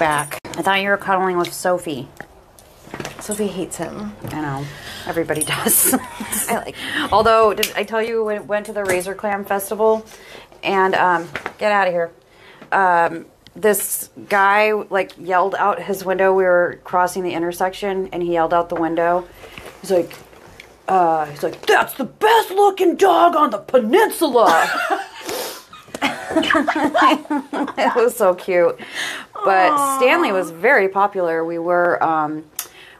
back. I thought you were cuddling with Sophie. Sophie hates him. I know. Everybody does. I like. Although, did I tell you when went to the Razor Clam Festival? And um, get out of here. Um, this guy like yelled out his window. We were crossing the intersection, and he yelled out the window. He's like, uh, he's like, "That's the best looking dog on the peninsula." it was so cute. But Stanley was very popular. We were um,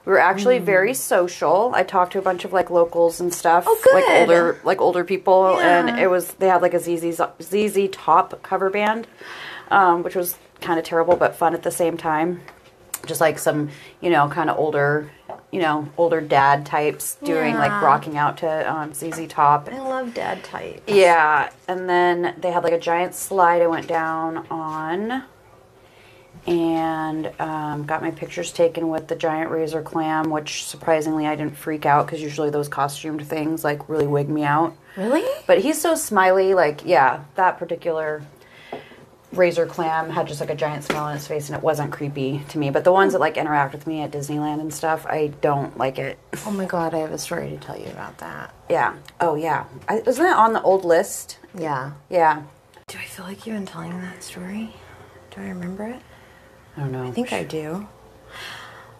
we were actually very social. I talked to a bunch of like locals and stuff, Oh, good. like older like older people, and it was they had like a ZZ ZZ Top cover band, um, which was kind of terrible but fun at the same time. Just like some you know kind of older you know older dad types doing like rocking out to um, ZZ Top. I love dad types. Yeah, and then they had like a giant slide I went down on, and um, got my pictures taken with the giant razor clam, which surprisingly I didn't freak out because usually those costumed things like really wig me out. Really? But he's so smiley, like yeah, that particular razor clam had just like a giant smile on his face, and it wasn't creepy to me. But the ones that like interact with me at Disneyland and stuff, I don't like it. Oh my god, I have a story to tell you about that. Yeah. Oh yeah. I, wasn't it on the old list? Yeah. Yeah. Do I feel like you've been telling that story? Do I remember it? I don't know. I think I do.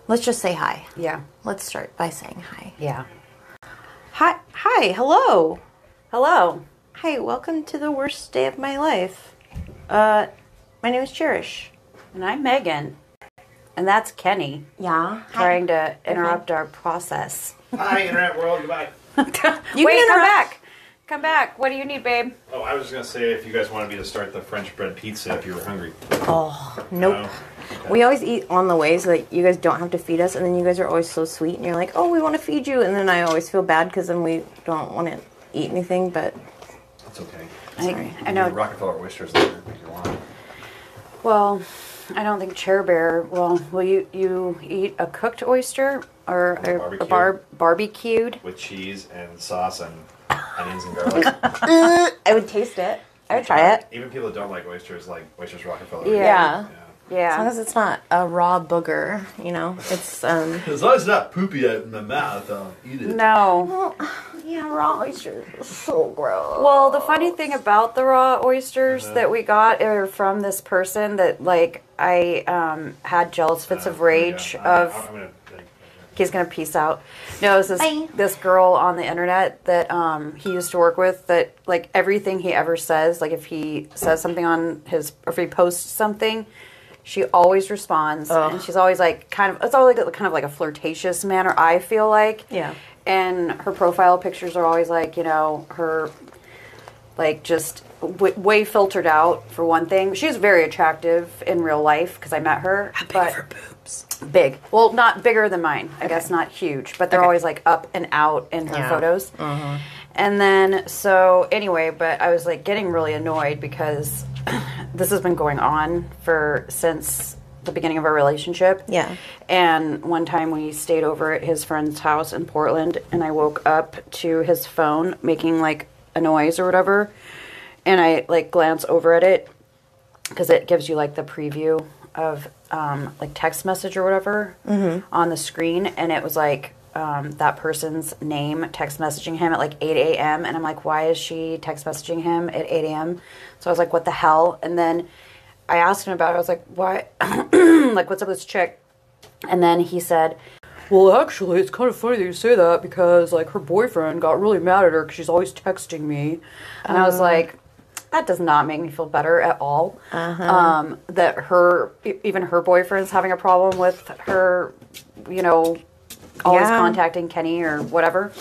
Let's just say hi. Yeah. Let's start by saying hi. Yeah. Hi. Hi. Hello. Hello. Hi. Welcome to the worst day of my life. Uh, my name is Cherish. And I'm Meghan. And that's Kenny Yeah. trying to interrupt our process. Hi, internet world. Goodbye. You Wait, can come interrupt. back. Come back. What do you need, babe? Oh, I was just gonna say if you guys wanted me to start the French bread pizza if you were hungry. Oh, nope. No? We always eat on the way so that you guys don't have to feed us, and then you guys are always so sweet, and you're like, "Oh, we want to feed you," and then I always feel bad because then we don't want to eat anything. But That's okay. I, I know. Rockefeller oysters later if you want. Well, I don't think Chair Bear. Well, will you you eat a cooked oyster or a, a bar, barbecued? With cheese and sauce and onions and garlic. I would taste it. I would try it. Even people that don't like oysters like oysters Rockefeller. Yeah. Yeah. As long as it's not a raw booger, you know, it's um. As long as it's not poopy out in the mouth, I'll eat it. No. Well, Yeah, raw oysters are so gross. Well, the funny thing about the raw oysters Uh-huh. that we got are from this person that like I um, had jealous fits of rage Uh, Yeah, I- of. I'm gonna, like, he's gonna peace out. No, it's this Bye. this girl on the internet that um, he used to work with. That like everything he ever says, like if he says something on his, or if he posts something, she always responds, and she's always like kind of it's always like a, kind of like a flirtatious manner. I feel like Yeah. and her profile pictures are always like you know her like just w- way filtered out for one thing. She's very attractive in real life because I met her. How but boobs? big. Well, not bigger than mine. I guess not huge, but they're Okay. always like up and out in her Yeah. photos. Mm-hmm. And then so anyway, but I was like getting really annoyed because this has been going on for since the beginning of our relationship. Yeah. And one time we stayed over at his friend's house in Portland and I woke up to his phone making like a noise or whatever. And I like glance over at it because it gives you like the preview of um, like text message or whatever on the screen, and it was like um, that person's name text messaging him at like 8 a.m. And I'm like, why is she text messaging him at 8 a.m.? So I was like, what the hell? And then I asked him about it. I was like, why? like, what's up with this chick? And then he said, well, actually, it's kind of funny that you say that because, like, her boyfriend got really mad at her because she's always texting me. And I was like, that does not make me feel better at all. Um, that her, even her boyfriend's having a problem with her, you know, always Yeah. contacting Kenny or whatever.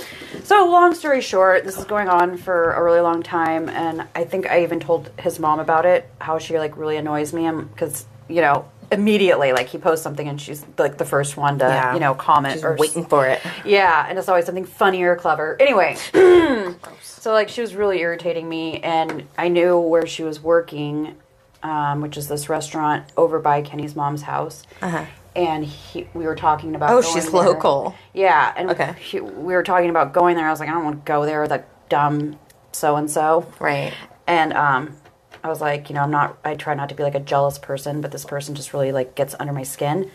So, long story short, this is going on for a really long time. And I think I even told his mom about it, how she, like, really annoys me because, you know, immediately like he posts something and she's like the first one to Yeah. you know comment Just or waiting for it. yeah, and it's always something funny or clever. Anyway, so like she was really irritating me, and I knew where she was working, um, which is this restaurant over by Kenny's mom's house. Uh-huh. And he, we were talking about. Oh, she's there. local. Yeah, and Okay. he, we were talking about going there. I was like, I don't want to go there. With that dumb so and so. Right. And um, I was like, you know, I'm not. I try not to be like a jealous person, but this person just really like gets under my skin.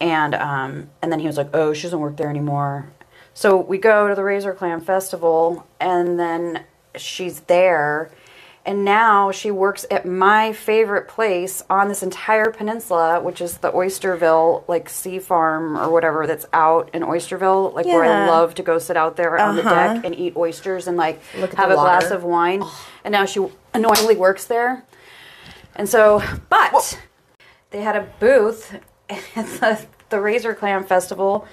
And um, and then he was like, oh, she doesn't work there anymore. So we go to the Razor Clam Festival, and then she's there. And now she works at my favorite place on this entire peninsula, which is the Oysterville like sea farm or whatever that's out in Oysterville, like where I love to go sit out there on the Uh-huh. deck and eat oysters and like Look have a glass of wine. And now she annoyingly works there. And so, but they had a booth at the, the Razor Clam Festival,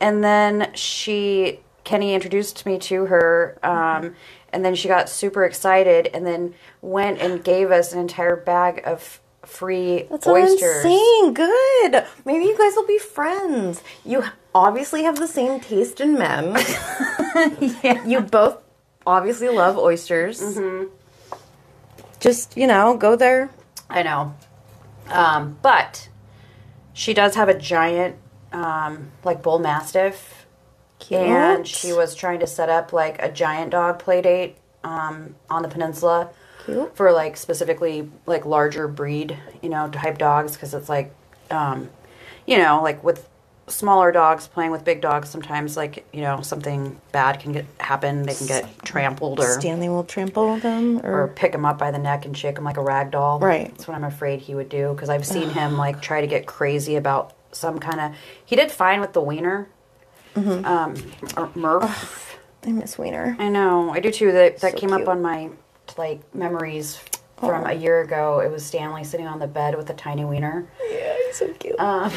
and then she Kenny introduced me to her, um, and then she got super excited, and then went and gave us an entire bag of free That's what oysters. I'm saying. Good. Maybe you guys will be friends. You obviously have the same taste in men. You both obviously love oysters. Mm-hmm. Just, you know, go there. I know. Um, but she does have a giant, um, like bull mastiff, and she was trying to set up like a giant dog play date um, on the peninsula Cute. for like specifically like larger breed, you know, type dogs because it's like, um, you know, like with smaller dogs playing with big dogs, sometimes like you know something bad can get happen. They can get trampled or Stanley will trample them or or pick him up by the neck and shake him like a rag doll. Right. That's what I'm afraid he would do because I've seen him like try to get crazy about some kind of. He did fine with the wiener. Mm-hmm. Um. I miss Wiener. I know. I do too. That that So came cute. up on my like memories from a year ago. It was Stanley sitting on the bed with a tiny wiener. Yeah, he's so cute. Um,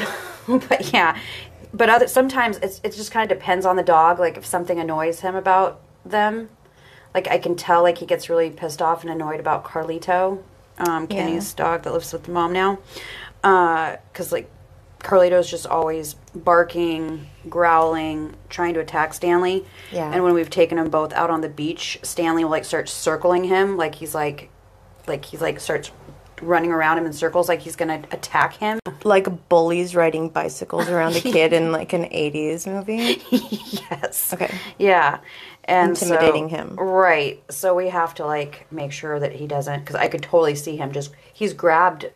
but yeah, but other sometimes it's it just kind of depends on the dog. Like if something annoys him about them, like I can tell like he gets really pissed off and annoyed about Carlito, um, Kenny's dog that lives with the mom now, because like Carlito's just always barking, growling, trying to attack Stanley. Yeah. And when we've taken them both out on the beach, Stanley will like start circling him, like he's like, like he's like starts running around him in circles, like he's gonna attack him. like bullies riding bicycles around a kid in like an 80s movie. yes. Okay. Yeah. And so- Intimidating him. Right. So we have to like make sure that he doesn't because I could totally see him just he's grabbed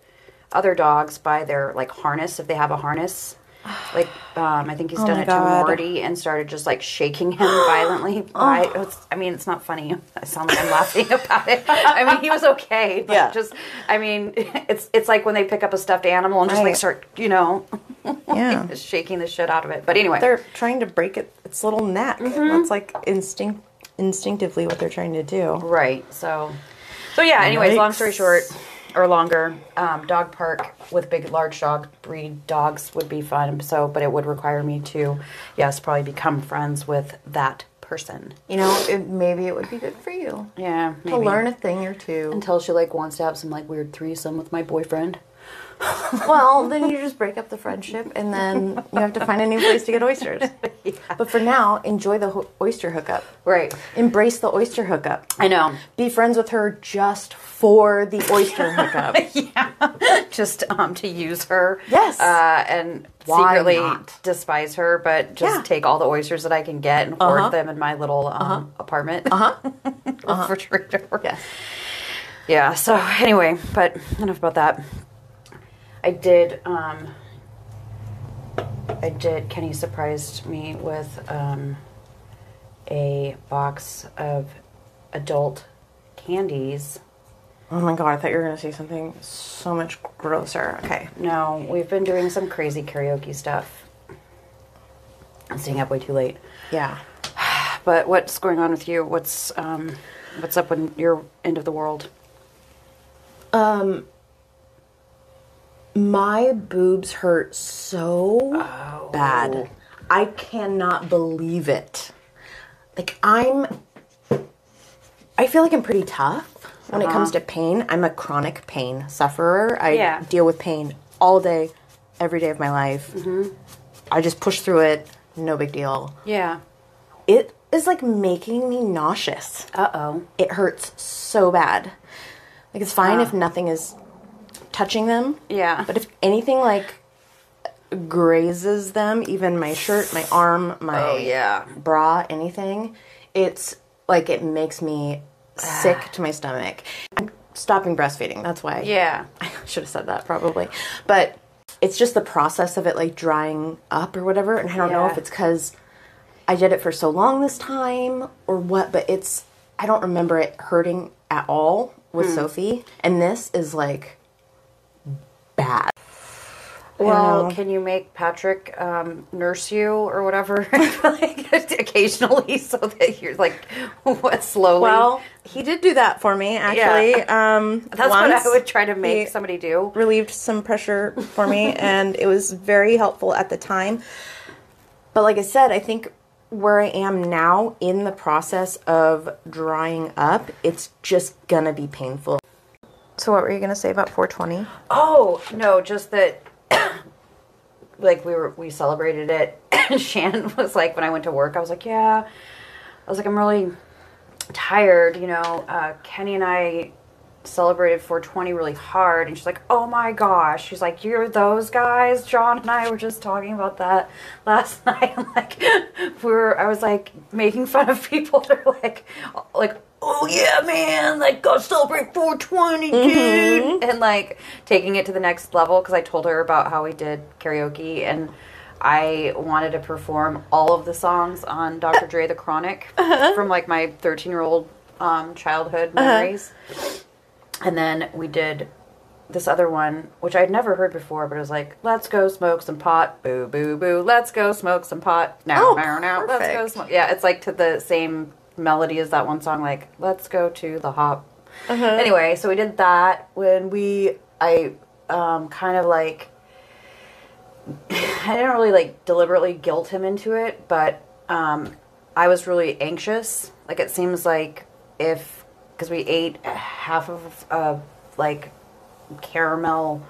other dogs by their like harness if they have a harness. Like um, I think he's Oh done it God. to Morty and started just like shaking him violently. I, it's, I mean, it's not funny. I sound like I'm laughing about it. I mean, he was okay, but Yeah. just I mean, it's it's like when they pick up a stuffed animal and just like start, you know, Yeah. shaking the shit out of it. But anyway, They're trying to break it, its little neck. Mm-hmm. That's like instinct, instinctively what they're trying to do. Right. So, so yeah. Anyways, long story short, or longer, um, dog park with big, large dog breed dogs would be fun. So, but it would require me to, yes, probably become friends with that person. You know, it, maybe it would be good for you Yeah. to learn a thing or two. until she like wants to have some like weird threesome with my boyfriend. well, then you just break up the friendship, and then you have to find a new place to get oysters. But for now, enjoy the ho- oyster hookup. Right. Embrace the oyster hookup. I know. Be friends with her just for the oyster hookup. Yeah, just um to use her. Yes. Uh, and Why secretly not? despise her, but just Yeah. take all the oysters that I can get and hoard Uh-huh. them in my little um, apartment. Uh huh. refrigerator. Yes. Yeah. So anyway, but enough about that. I did. Um, I did. Kenny surprised me with um, a box of adult candies. Oh my god, I thought you were going to say something so much grosser. Okay. No, we've been doing some crazy karaoke stuff. I'm staying up way too late. Yeah. But what's going on with you? What's um, what's up in your end of the world? Um, my boobs hurt so bad. I cannot believe it. Like I'm I feel like I'm pretty tough when it comes to pain. I'm a chronic pain sufferer. I Yeah. deal with pain all day, every day of my life. I just push through it, no big deal. Yeah. It is like making me nauseous. Uh oh. It hurts so bad. Like it's fine if nothing is touching them. Yeah. But if anything like grazes them, even my shirt, my arm, my Oh, yeah. bra, anything, it's like it makes me sick ah. to my stomach. I'm stopping breastfeeding. That's why. Yeah. I should have said that probably. But it's just the process of it like drying up or whatever. And I don't know if it's because I did it for so long this time or what, but it's, I don't remember it hurting at all with hmm. Sophie. And this is like bad. Well, know. can you make Patrick um, nurse you or whatever, like occasionally, so that you're like, what slowly? Well, he did do that for me actually. Yeah. Um, that's what. I would try to make He- somebody do. relieved some pressure for me and it was very helpful at the time. But like I said, I think where I am now in the process of drying up, it's just gonna be painful. So what were you gonna say about 420? Oh no, just that. like we were, we celebrated it. Shannon was like, when I went to work, I was like, yeah. I was like, I'm really tired. You know, uh, Kenny and I celebrated 420 really hard, and she's like, oh my gosh. She's like, you're those guys. John and I were just talking about that last night. Like, we were. I was like making fun of people. They're like, like. Oh yeah, man! Like go celebrate 420, dude, mm-hmm. and like taking it to the next level because I told her about how we did karaoke and I wanted to perform all of the songs on Dr. Dre the Chronic uh-huh. from like my 13 year old um, childhood uh-huh. memories. And then we did this other one, which I'd never heard before, but it was like, let's go smoke some pot, boo, boo, boo, let's go smoke some pot, now, Oh, now, now, let's go smoke. Yeah, it's like to the same melody is that one song, like, let's go to the hop. Anyway, so we did that when we, I um, kind of like, I didn't really like deliberately guilt him into it, but um, I was really anxious. Like it seems like if because we ate half of uh, like caramel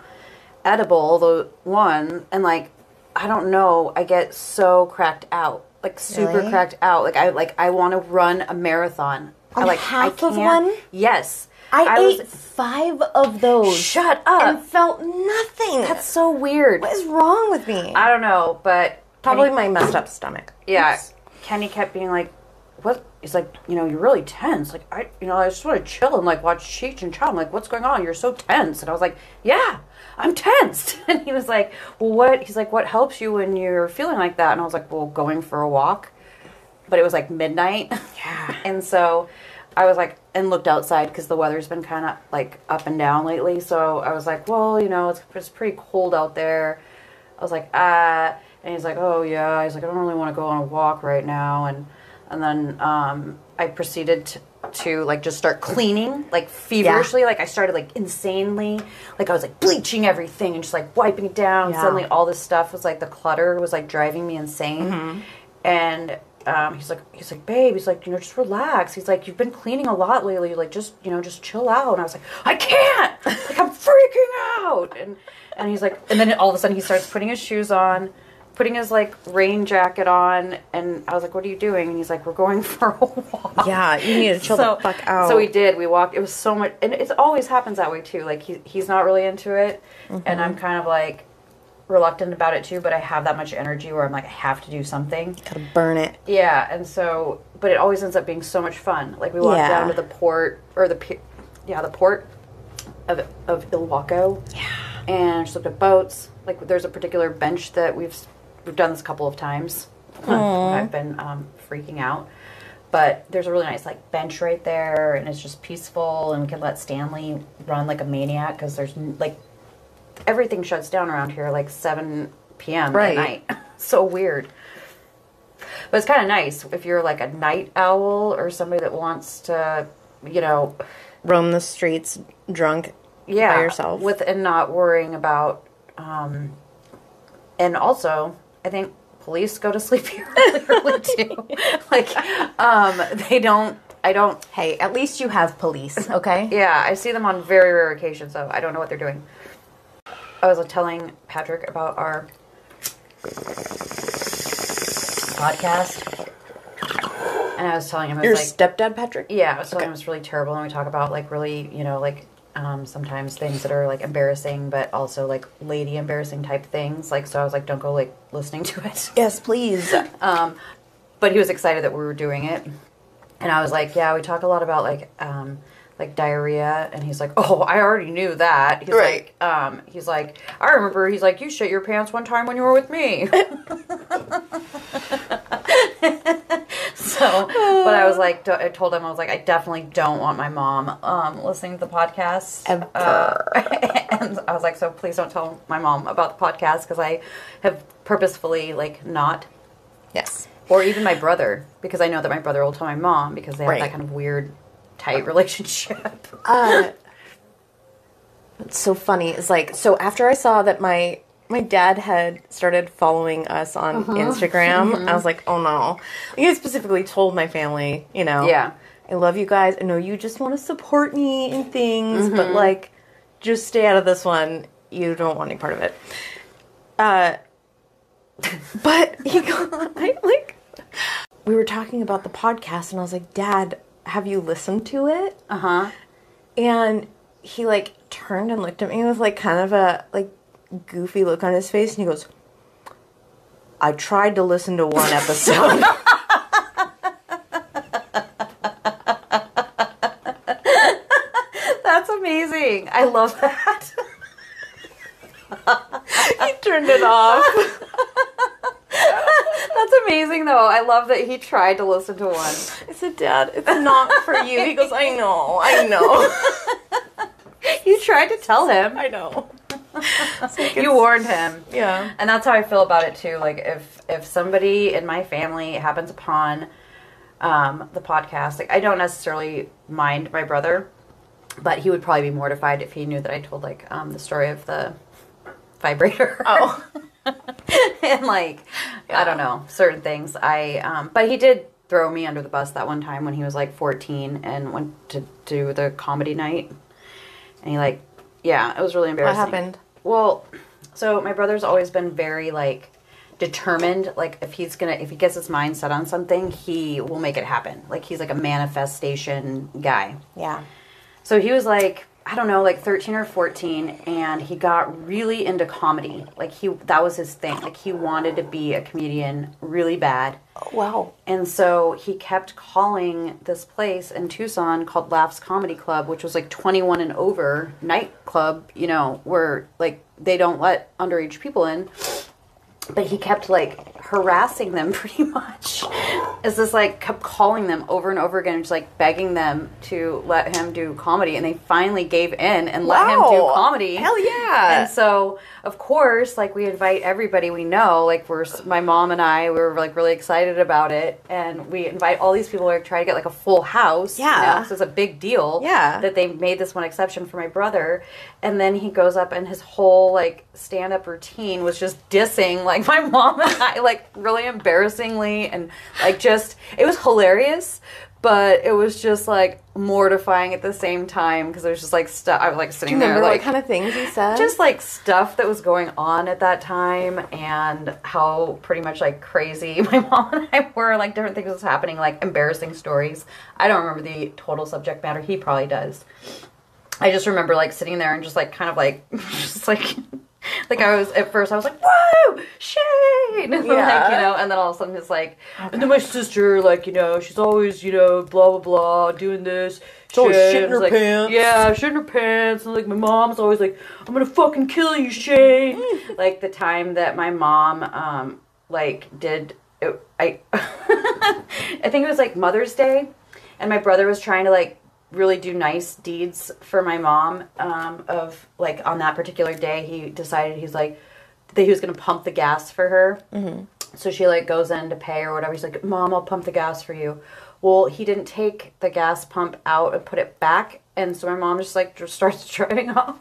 edible, the one, and like I don't know, I get so cracked out, like super Really? cracked out. Like I like I want to run a marathon. I like half I of one? Yes, I, was- ate five of those. Shut up. And felt nothing. That's so weird. what is wrong with me? I don't know, but Probably Kenny- my messed up stomach. Yeah, Oops. Kenny kept being like, "What?" He's like, "You know, you're really tense. Like, I, you know, I just want to chill and like watch Cheech and Chong. Like, what's going on? You're so tense." And I was like, "Yeah, I'm tensed. And he was like, "Well, what?" He's like, "What helps you when you're feeling like that?" And I was like, "Well, going for a walk." But it was like midnight. Yeah. and so I was like, and looked outside because the weather's been kind of like up and down lately. So I was like, well, you know, it's, it's pretty cold out there. I was like, ah. And he's like, oh yeah. He's like, I don't really want to go on a walk right now. And and then um, I proceeded to, to like just start cleaning like feverishly. Like I started like insanely, like I was like bleaching everything and just like wiping it down. Yeah. Suddenly, all this stuff was like the clutter was like driving me insane. And um, he's like, he's like, babe, he's like, you know, just relax. He's like, you've been cleaning a lot lately. Like, just, you know, just chill out. And I was like, I can't. Like, I'm freaking out. And and he's like, and then all of a sudden he starts putting his shoes on, putting his like rain jacket on, and I was like, what are you doing? And he's like, we're going for a walk. Yeah, you need to chill the fuck out. So we did. We walked. It was so much, and it always happens that way too. Like he, he's not really into it, Mm-hmm. and I'm kind of like reluctant about it too. But I have that much energy where I'm like, I have to do something. Gotta burn it. Yeah, and so, but it always ends up being so much fun. Like we walked Yeah. down to the port or the, yeah, the port of of Ilwaco. Yeah. And just looked at boats. Like there's a particular bench that we've we've done this a couple of times. I've been um, freaking out. But there's a really nice like bench right there, and it's just peaceful, and we can let Stanley run like a maniac because there's like everything shuts down around here like 7 p.m. Right. at night. so weird. But it's kind of nice if you're like a night owl or somebody that wants to, you know, Roam the streets drunk yeah, by yourself. with and not worrying about. Um, and also, I think police go to sleep here really early too. like, um, they don't. I don't. hey, at least you have police, okay? Yeah, I see them on very rare occasions, so I don't know what they're doing. I was telling Patrick about our podcast, and I was telling him, I Your was like, stepdad, Patrick? yeah, I was telling him it's really terrible, and we talk about like really, you know, like um, sometimes things that are like embarrassing, but also like lady embarrassing type things. Like, so I was like, don't go like listening to it. Yes, please. Um, but he was excited that we were doing it, and I was like, yeah, we talk a lot about like um, like diarrhea and he's like oh i already knew that he's Right. like um he's like i remember he's like you shit your pants one time when you were with me so but i was like i told him i was like i definitely don't want my mom um listening to the podcast Ever. Uh, and i was like so please don't tell my mom about the podcast because i have purposefully like not Yes. or even my brother because i know that my brother will tell my mom because they have Right. that kind of weird tight relationship Uh, what's so funny It's like so after I saw that my my dad had started following us on Instagram, I was like, oh no. I specifically told my family, you know, Yeah. I love you guys. I know you just want to support me and things, but like, just stay out of this one. You don't want any part of it. Uh, but he got I like we were talking about the podcast, and I was like, Dad, have you listened to it? uh-huh And he like turned and looked at me with like kind of a like goofy look on his face and he goes, I tried to listen to one episode. That's amazing. I love that. he turned it off. Amazing, though. I love that he tried to listen to one. I said, Dad, it's not for you. He goes, I know, I know. You tried to tell him. I know. You warned him. Yeah. And that's how I feel about it too. Like if if somebody in my family happens upon um, the podcast, like I don't necessarily mind my brother, but he would probably be mortified if he knew that I told like um, the story of the vibrator. Oh. and like I don't know certain things. I um, but he did throw me under the bus that one time when he was like 14 and went to do the comedy night, and he like yeah, it was really embarrassing. What happened? Well, so my brother's always been very like determined. Like if he's gonna, if he gets his mind set on something, he will make it happen. Like he's like a manifestation guy. Yeah. So he was like, I don't know, like 13 or 14, and he got really into comedy. Like he, that was his thing. Like he wanted to be a comedian really bad. Oh, wow. And so he kept calling this place in Tucson called Laughs Comedy Club, which was like 21 and over nightclub, you know, where like they don't let underage people in. But he kept like harassing them pretty much. Is this like kept calling them over and over again, just like begging them to let him do comedy, and they finally gave in and let him do comedy. Hell yeah. And so, of course, like we invite everybody we know. Like we're my mom and I, we were like really excited about it, and we invite all these people. We try to get like a full house. you Yeah. know, so it's a big deal. Yeah. that they made this one exception for my brother, and then he goes up and his whole like stand up routine was just dissing like my mom and I, like really embarrassingly, and like just it was hilarious. But it was just like mortifying at the same time because it was just like stuff. I was like sitting there like what kind of things he said? just like stuff that was going on at that time and how pretty much like crazy my mom and I were like different things was happening like embarrassing stories. I don't remember the total subject matter. He probably does. I just remember like sitting there and just like kind of like just like like I was at first I was like whoa Shane! Like you know and then all of a sudden it's like and then my sister like you know she's always you know blah blah blah doing this. Always shit. shitting her like, pants. yeah shitting her pants. And like my mom's always like I'm gonna fucking kill you Shane. Like the time that my mom um like did it, I I think it was like Mother's Day and my brother was trying to like really do nice deeds for my mom um, of like on that particular day he decided he's like that he was going to pump the gas for her so she like goes in to pay or whatever he's like mom i'll pump the gas for you well he didn't take the gas pump out and put it back and so my mom just like just starts driving off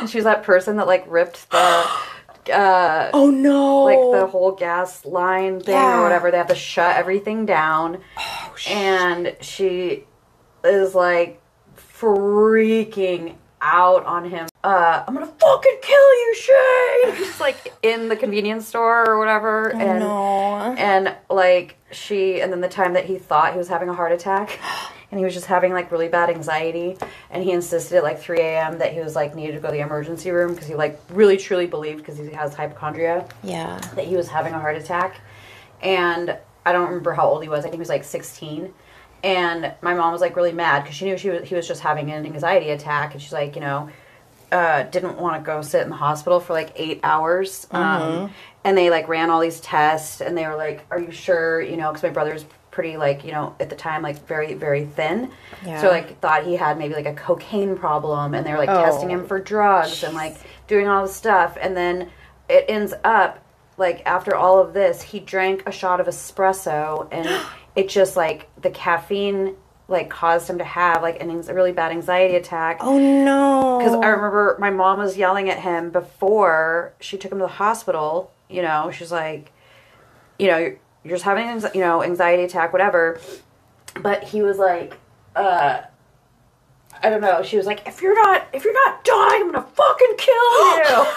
and she's that person that like ripped the uh oh no. like the whole gas line thing Yeah. or whatever. They have to shut everything down. Oh, and she is like freaking out on him. Uh, I'm gonna fucking kill you, Shane. He's like in the convenience store or whatever, and no. and like she, and then the time that he thought he was having a heart attack. And he was just having like really bad anxiety, and he insisted at like 3 a.m. that he was like needed to go to the emergency room because he like really truly believed because he has hypochondria Yeah. that he was having a heart attack. And I don't remember how old he was. I think he was like 16. And my mom was like really mad because she knew she was he was just having an anxiety attack, and she's like, you know, uh, didn't want to go sit in the hospital for like eight hours. Um, and they like ran all these tests, and they were like, "Are you sure?" You know, because my brother's pretty like you know at the time like very very thin, Yeah. so like thought he had maybe like a cocaine problem, and they were like Oh. testing him for drugs and like doing all this stuff, and then it ends up like after all of this, he drank a shot of espresso, and it just like the caffeine like caused him to have like an a really bad anxiety attack. Oh no. Because I remember my mom was yelling at him before she took him to the hospital. You know, she's like, you know, you're, you're just having, an you know, anxiety attack, whatever. But he was like, uh, I don't know. She was like, if you're not, if you're not dying, I'm gonna fucking kill you.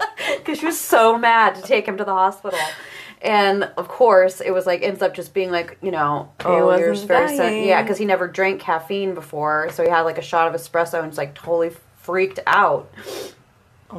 Because she was so mad to take him to the hospital. And of course, it was like ends up just being like you know, oh, you're just very sen- yeah, because he never drank caffeine before, so he had like a shot of espresso and just like totally freaked out,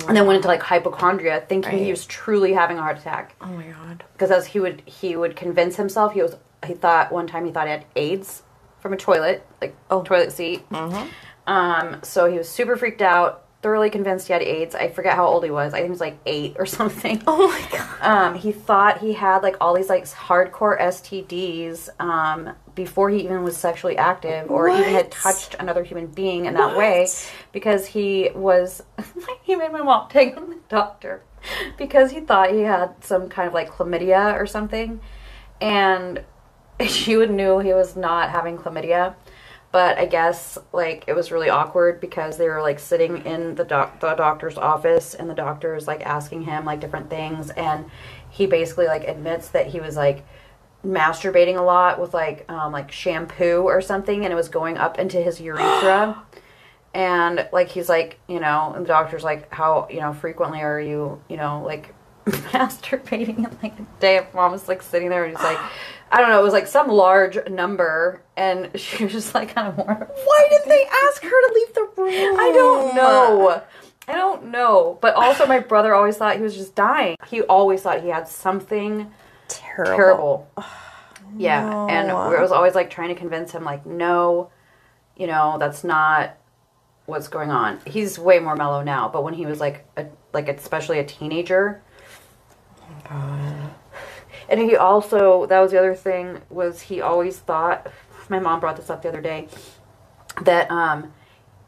and then went into like hypochondria, thinking he was truly having a heart attack. Oh my god. Because as he would he would convince himself he was he thought one time he thought he had AIDS from a toilet like Oh. toilet seat. Mm-hmm. Um, so he was super freaked out, thoroughly convinced he had AIDS. I forget how old he was. I think he was like eight or something. Oh my god. Um, he thought he had like all these like hardcore STDs um, before he even was sexually active or even had touched another human being in that way because he was he made my mom take him to the doctor because he thought he had some kind of like chlamydia or something and she would knew he was not having chlamydia but I guess like it was really awkward because they were like sitting in the doc- the doctor's office and the doctor is like asking him like different things. And he basically like admits that he was like masturbating a lot with like um, like shampoo or something and it was going up into his urethra. And like he's like you know and the doctor's like how you know frequently are you you know like masturbating? In like a day mom was like sitting there and he's like i don't know it was like some large number and she was just like kind of more Why did they ask her to leave the room? i don't know i don't know but also my brother always thought he was just dying he always thought he had something Terrible. terrible. Yeah, and. I was always like trying to convince him, like, no, you know, that's not what's going on. He's way more mellow now, but when he was like, a, like especially a teenager, oh and he also that was the other thing was he always thought. My mom brought this up the other day that um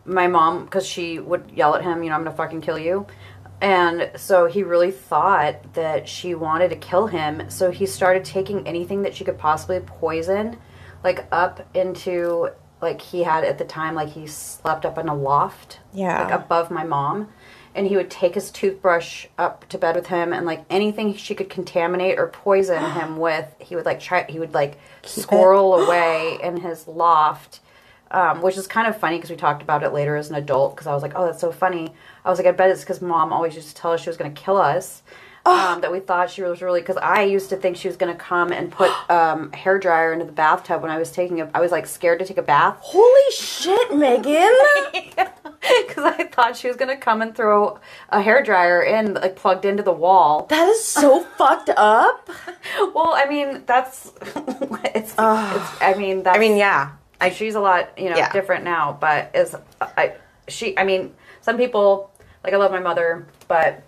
my mom because she would yell at him, you know, I'm gonna fucking kill you. And so he really thought that she wanted to kill him. So he started taking anything that she could possibly poison, like up into like he had at the time, like he slept up in a loft, Yeah. like above my mom. And he would take his toothbrush up to bed with him, and like anything she could contaminate or poison him with, he would like try. He would like squirrel away in his loft um, which is kind of funny because we talked about it later as an adult because I was like, oh, that's so funny. I was like, I bet it's because mom always used to tell us she was going to kill us. Um, that we thought she was really because I used to think she was going to come and put um, hair dryer into the bathtub when I was taking a I was like scared to take a bath Holy shit, Meghan! because I thought she was going to come and throw a hair dryer in like plugged into the wall. that is so fucked up. Well, I mean that's it's, it's I mean that's I mean, yeah. I, she's a lot, you know, Yeah. different now, but is I she I mean, some people like I love my mother, but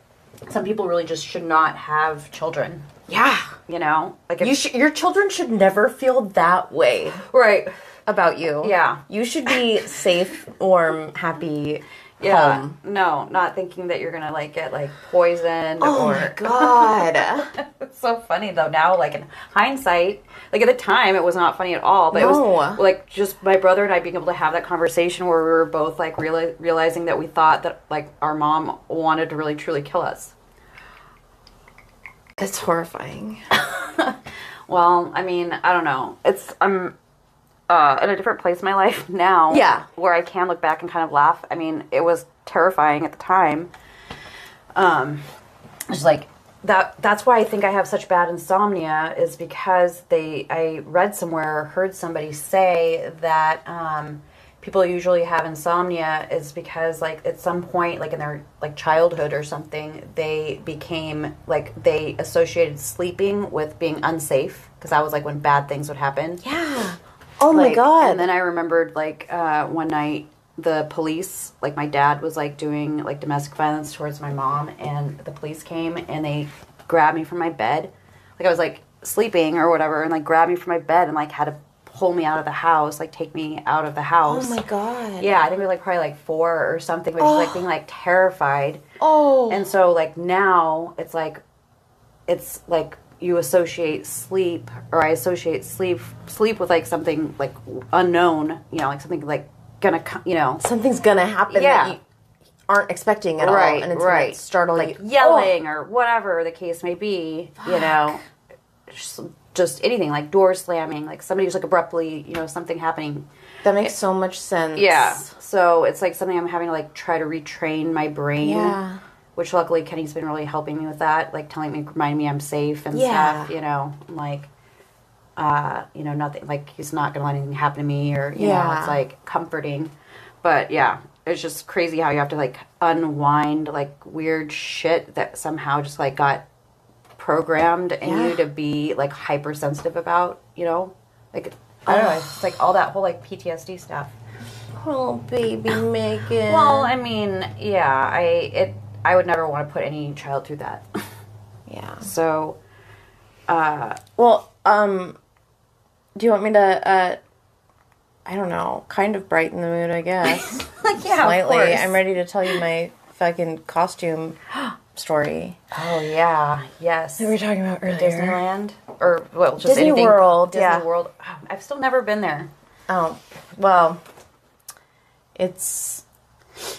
some people really just should not have children, Yeah. you know? Like if, You sh- your children should never feel that way right. About you. Yeah. You should be safe, warm, happy. Yeah. Home. No, not thinking that you're going to like get like poisoned Oh or my god. It's so funny though now like in hindsight like at the time it was not funny at all but it was like just my brother and I being able to have that conversation where we were both like reali- realizing that we thought that like our mom wanted to really truly kill us That's horrifying. well I mean I don't know it's I'm uh, in a different place in my life now Yeah. where I can look back and kind of laugh I mean it was terrifying at the time um it's like that that's why I think I have such bad insomnia is because they I read somewhere or heard somebody say that um people usually have insomnia is because like at some point like in their like childhood or something they became like they associated sleeping with being unsafe because that was like when bad things would happen Yeah. Oh my god. And then I remembered like uh, one night the police, like my dad was like doing like domestic violence towards my mom, and the police came and they grabbed me from my bed, like I was like sleeping or whatever, and like grabbed me from my bed and like had to pull me out of the house, like take me out of the house. oh my god. Yeah, I think we were like probably like four or something, but just like being like terrified. Oh. And so like now it's like it's like you associate sleep or I associate sleep sleep with like something like unknown, you know, like something like gonna you know, something's gonna happen Yeah. that you aren't expecting at right, all, and it's right, gonna startle like you. yelling oh! or whatever the case may be, you know, just, just anything like door slamming, like somebody was like abruptly, you know, something happening. Oh, that makes so much sense. Yeah. So it's like something I'm having to like try to retrain my brain. Yeah. Which luckily Kenny's been really helping me with that, like telling me, reminding me I'm safe and Yeah. stuff. You know, like, uh, you know, nothing like he's not gonna let anything happen to me, or you know, Yeah. it's like comforting. But yeah, it's just crazy how you have to like unwind like weird shit that somehow just like got programmed in Yeah. you to be like hypersensitive about. You know, like I don't know, it's like all that whole like PTSD stuff. Oh, baby Meghan. Well, I mean, yeah, I it I would never want to put any child through that. yeah. So, uh, Well, um, do you want me to, uh, I don't know, kind of brighten the mood, I guess. Like, yeah, Slightly. I'm ready to tell you my fucking costume story. Oh yeah, yes. We were talking about earlier. Disneyland or well, just Disney anything. World, Disney yeah. World. Oh, I've still never been there. Oh, well, it's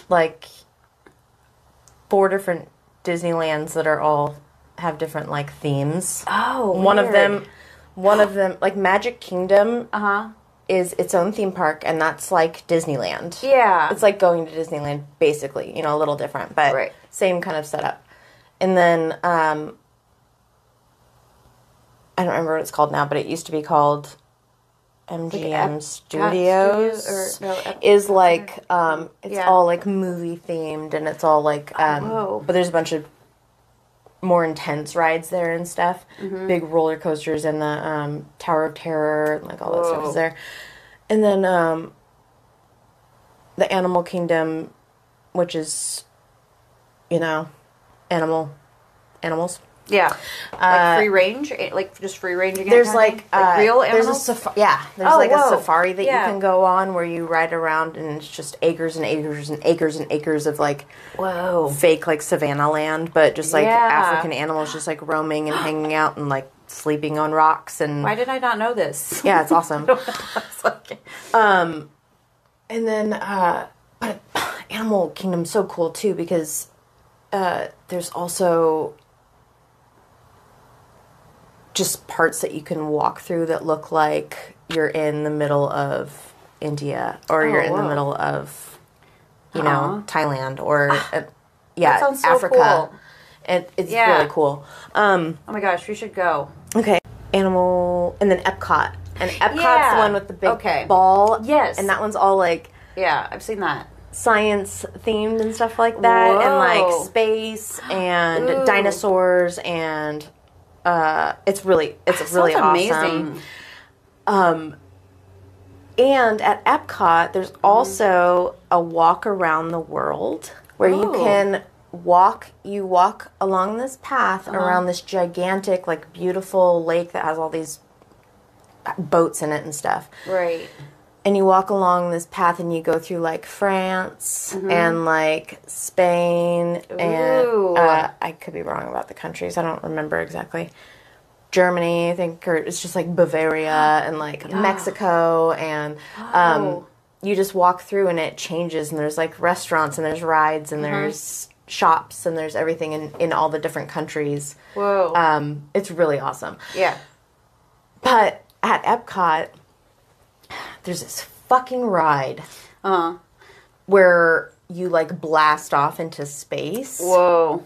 like four different Disneylands that are all have different like themes. Oh, one of them, one of them, like Magic Kingdom, Uh huh. is its own theme park, and that's like Disneyland. Yeah. It's like going to Disneyland, basically. You know, a little different, but Right. same kind of setup. And then um, I don't remember what it's called now, but it used to be called MGM Ep- Studios. Studios or- no, is like um, it's Yeah. all like movie themed, and it's all like um, Whoa. but there's a bunch of more intense rides there and stuff. Mm-hmm. Big roller coasters and the um, Tower of Terror, and like all that stuff is there. And then um, the Animal Kingdom, which is, you know, animal animals. Yeah. like free range, like just free range. Again, There's like, uh, real there's animals. a safari. Yeah, there's Oh, like whoa. a safari that Yeah. you can go on where you ride around and it's just acres and acres and acres and acres of like Whoa. fake like savannah land, but just like Yeah. African animals just like roaming and hanging out and like sleeping on rocks and Why did I not know this? yeah, it's awesome. Like- and then uh but Animal Kingdom's so cool too because uh there's also just parts that you can walk through that look like you're in the middle of India or you're in the middle of you know Thailand or uh, yeah so Africa. cool. It, it's Yeah. really cool. Um, oh my gosh, we should go. Okay. Animal, and then Epcot, and Epcot's Yeah. the one with the big Okay. ball. Yes. and that one's all like Yeah, I've seen that. science themed and stuff like that, and like space and Ooh. dinosaurs, and uh, it's really it's really Sounds awesome. amazing. And at Epcot, there's Mm-hmm. also a walk around the world where you Oh. can walk you walk along this path Uh-huh. around this gigantic like beautiful lake that has all these boats in it and stuff. Right. And you walk along this path and you go through like France and like Spain Ooh. and uh, I could be wrong about the countries. I don't remember exactly. Germany, I think, or it's just like Bavaria and like Mexico, and um, Oh. you just walk through and it changes, and there's like restaurants and there's rides and there's shops and there's everything in in all the different countries. Whoa. Um, it's really awesome. yeah. But at Epcot, there's this fucking ride Uh huh. where you like blast off into space. Whoa.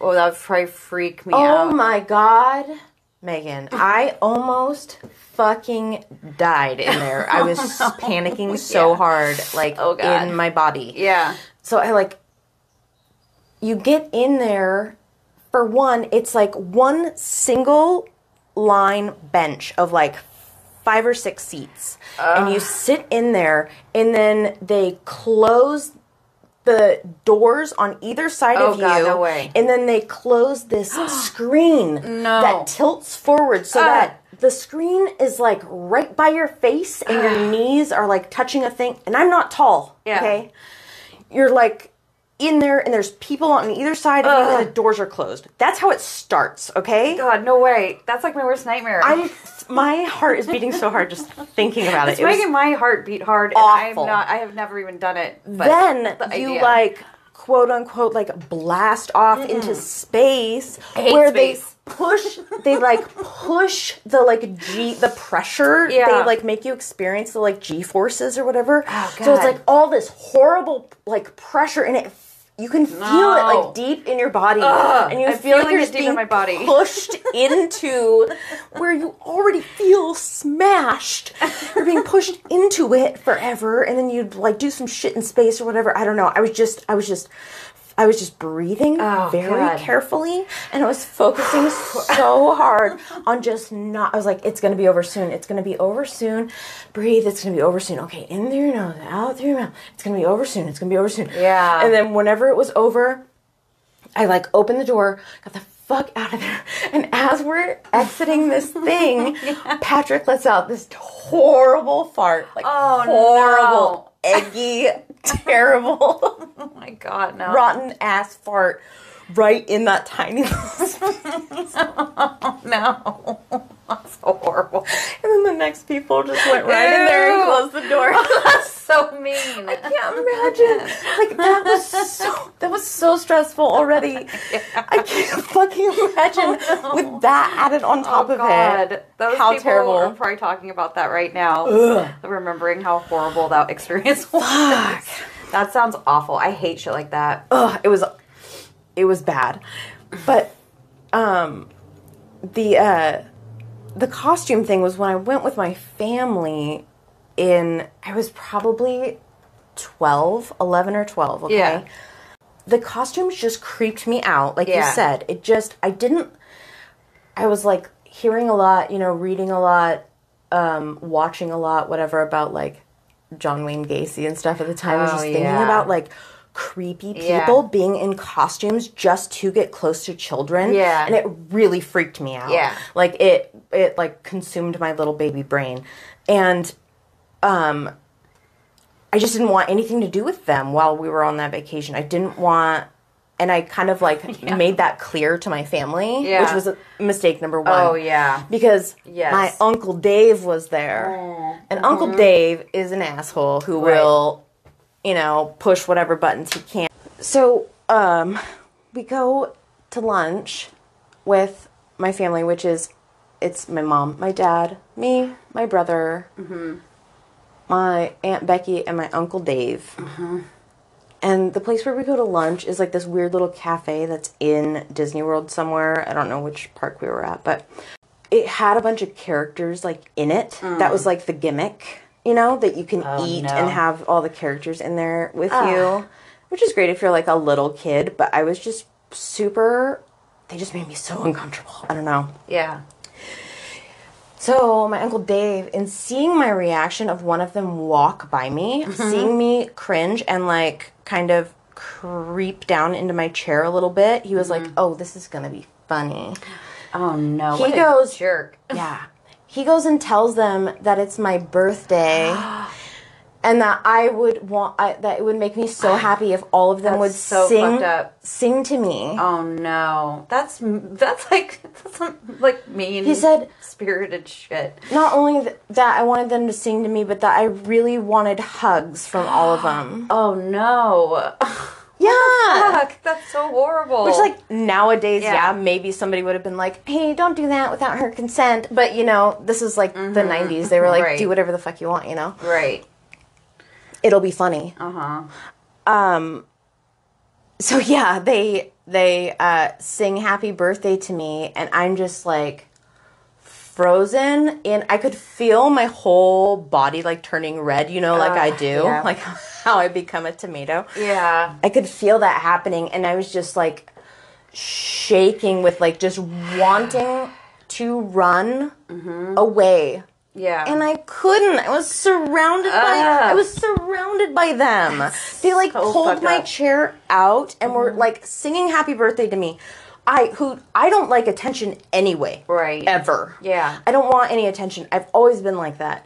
Oh, that would probably freak me Oh out. Oh my god, Meghan, I almost fucking died in there. I was panicking so Yeah. hard, like Oh, God. in my body. Yeah. So I like you get in there for one, it's like one single line bench of like five or six seats, and you sit in there, and then they close the doors on either side Oh, of God, you, no and then they close this screen No. that tilts forward so that the screen is like right by your face, and your knees are like touching a thing. And I'm not tall, Yeah. okay? You're like in there, and there's people on either side of you, and the doors are closed. That's how it starts, okay? God, no way. That's like my worst nightmare. I'm my heart is beating so hard just thinking about it's it. It was- making my heart beat hard. awful. And I'm not. I have never even done it. But then the you like quote unquote like blast off into space where space. they push they like push the like g the pressure Yeah. they like make you experience the like g forces or whatever Oh, so it's like all this horrible like pressure and it you can feel it like deep in your body Ugh, and you I'm feel like you're deep in being my body. pushed into where you already feel smashed. You're being pushed into it forever, and then you'd like do some shit in space or whatever. I don't know. I was just, I was just, I was just breathing Oh, very God. carefully, and I was focusing so hard on just not. I was like, it's gonna be over soon. It's gonna be over soon. Breathe. It's gonna be over soon. Okay, in through your nose, out through your mouth. It's gonna be over soon. It's gonna be over soon. Yeah. And then whenever it was over, I like opened the door, got the fuck out of there, and as we're exiting this thing, Patrick lets out this horrible fart, like Oh, horrible, eggy, terrible, Oh my God, no. rotten ass fart right in that tiny little space. No. That's so horrible. And then the next people just went right in there and closed the door. So mean. I can't imagine. Like that was so that was so stressful already. I can't fucking imagine with that added on top oh of God. it. Those How people terrible. are probably talking about that right now. Ugh. Remembering how horrible that experience was. That sounds awful. I hate shit like that. Ugh, it was it was bad. But um the uh the costume thing was when I went with my family in I was probably 12, 11 or 12, okay? Yeah. The costumes just creeped me out, like Yeah. you said. It just I didn't I was like hearing a lot, you know, reading a lot, um, watching a lot, whatever about like John Wayne Gacy and stuff at the time. I was Oh, just thinking yeah. about like creepy people Yeah. being in costumes just to get close to children. Yeah. And it really freaked me out. Yeah. Like it it like consumed my little baby brain. And um I just didn't want anything to do with them while we were on that vacation. I didn't want and I kind of like made that clear to my family, which was a mistake number one Oh, yeah. because Yes. my uncle Dave was there, and Uncle Dave is an asshole who Right. will, you know, push whatever buttons he can. So, um, we go to lunch with my family, which is it's my mom, my dad, me, my brother, my aunt Becky, and my uncle Dave. Uh-huh. And the place where we go to lunch is like this weird little cafe that's in Disney World somewhere. I don't know which park we were at, but it had a bunch of characters like in it. Mm. That was like the gimmick, you know, that you can oh, eat no. and have all the characters in there with ah. you, which is great if you're like a little kid. But I was just super. They just made me so uncomfortable. I don't know. Yeah. So my uncle Dave, in seeing my reaction of one of them walk by me, Mm-hmm. seeing me cringe and like kind of creep down into my chair a little bit, he was like, "Oh, this is gonna be funny." Oh no. He goes- jerk. Yeah, he goes and tells them that it's my birthday. And that I would want I, that it would make me so happy if all of them That's would so sing fucked up. sing to me. Oh no. That's that's like that's some, like mean. He said- spirited shit. Not only th- that I wanted them to sing to me, but that I really wanted hugs from all of them. Oh no. Yeah. Fuck. That's so horrible. Which, like, nowadays, yeah. Yeah. maybe somebody would have been like, hey, don't do that without her consent. But, you know, this is like the mm-hmm. 90s. They were like, Right. do whatever the fuck you want, you know? right. It'll be funny. Uh huh. Um, so, yeah, they they uh, sing happy birthday to me, and I'm just like frozen and I could feel my whole body like turning red, you know, like I do, yeah. like how I become a tomato. Yeah. I could feel that happening, and I was just like shaking with like just wanting to run away, Yeah. And I couldn't. I was surrounded by I was surrounded by them. They like so pulled my up. chair out and were like singing happy birthday to me. I who I don't like attention anyway. Right. Ever. Yeah. I don't want any attention. I've always been like that.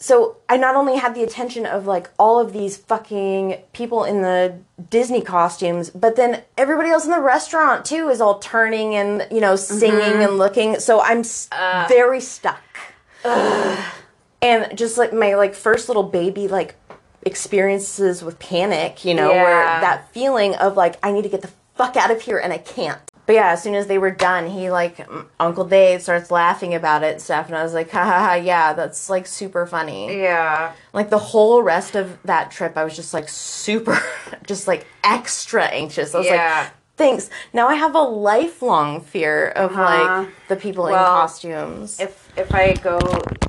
So I not only had the attention of like all of these fucking people in the Disney costumes, but then everybody else in the restaurant too is all turning and you know singing Mm-hmm. and looking. So I'm Uh. very stuck. And just like my like first little baby like experiences with panic, you know, where that feeling of like I need to get the fuck out of here and I can't. But yeah, as soon as they were done, he like Uncle Dave starts laughing about it and stuff, and I was like, ha ha ha, yeah, that's like super funny. Yeah. Like the whole rest of that trip, I was just like super, just like extra anxious. I was Yeah. like, thanks. Now I have a lifelong fear of Uh-huh. like the people in costumes. If if I go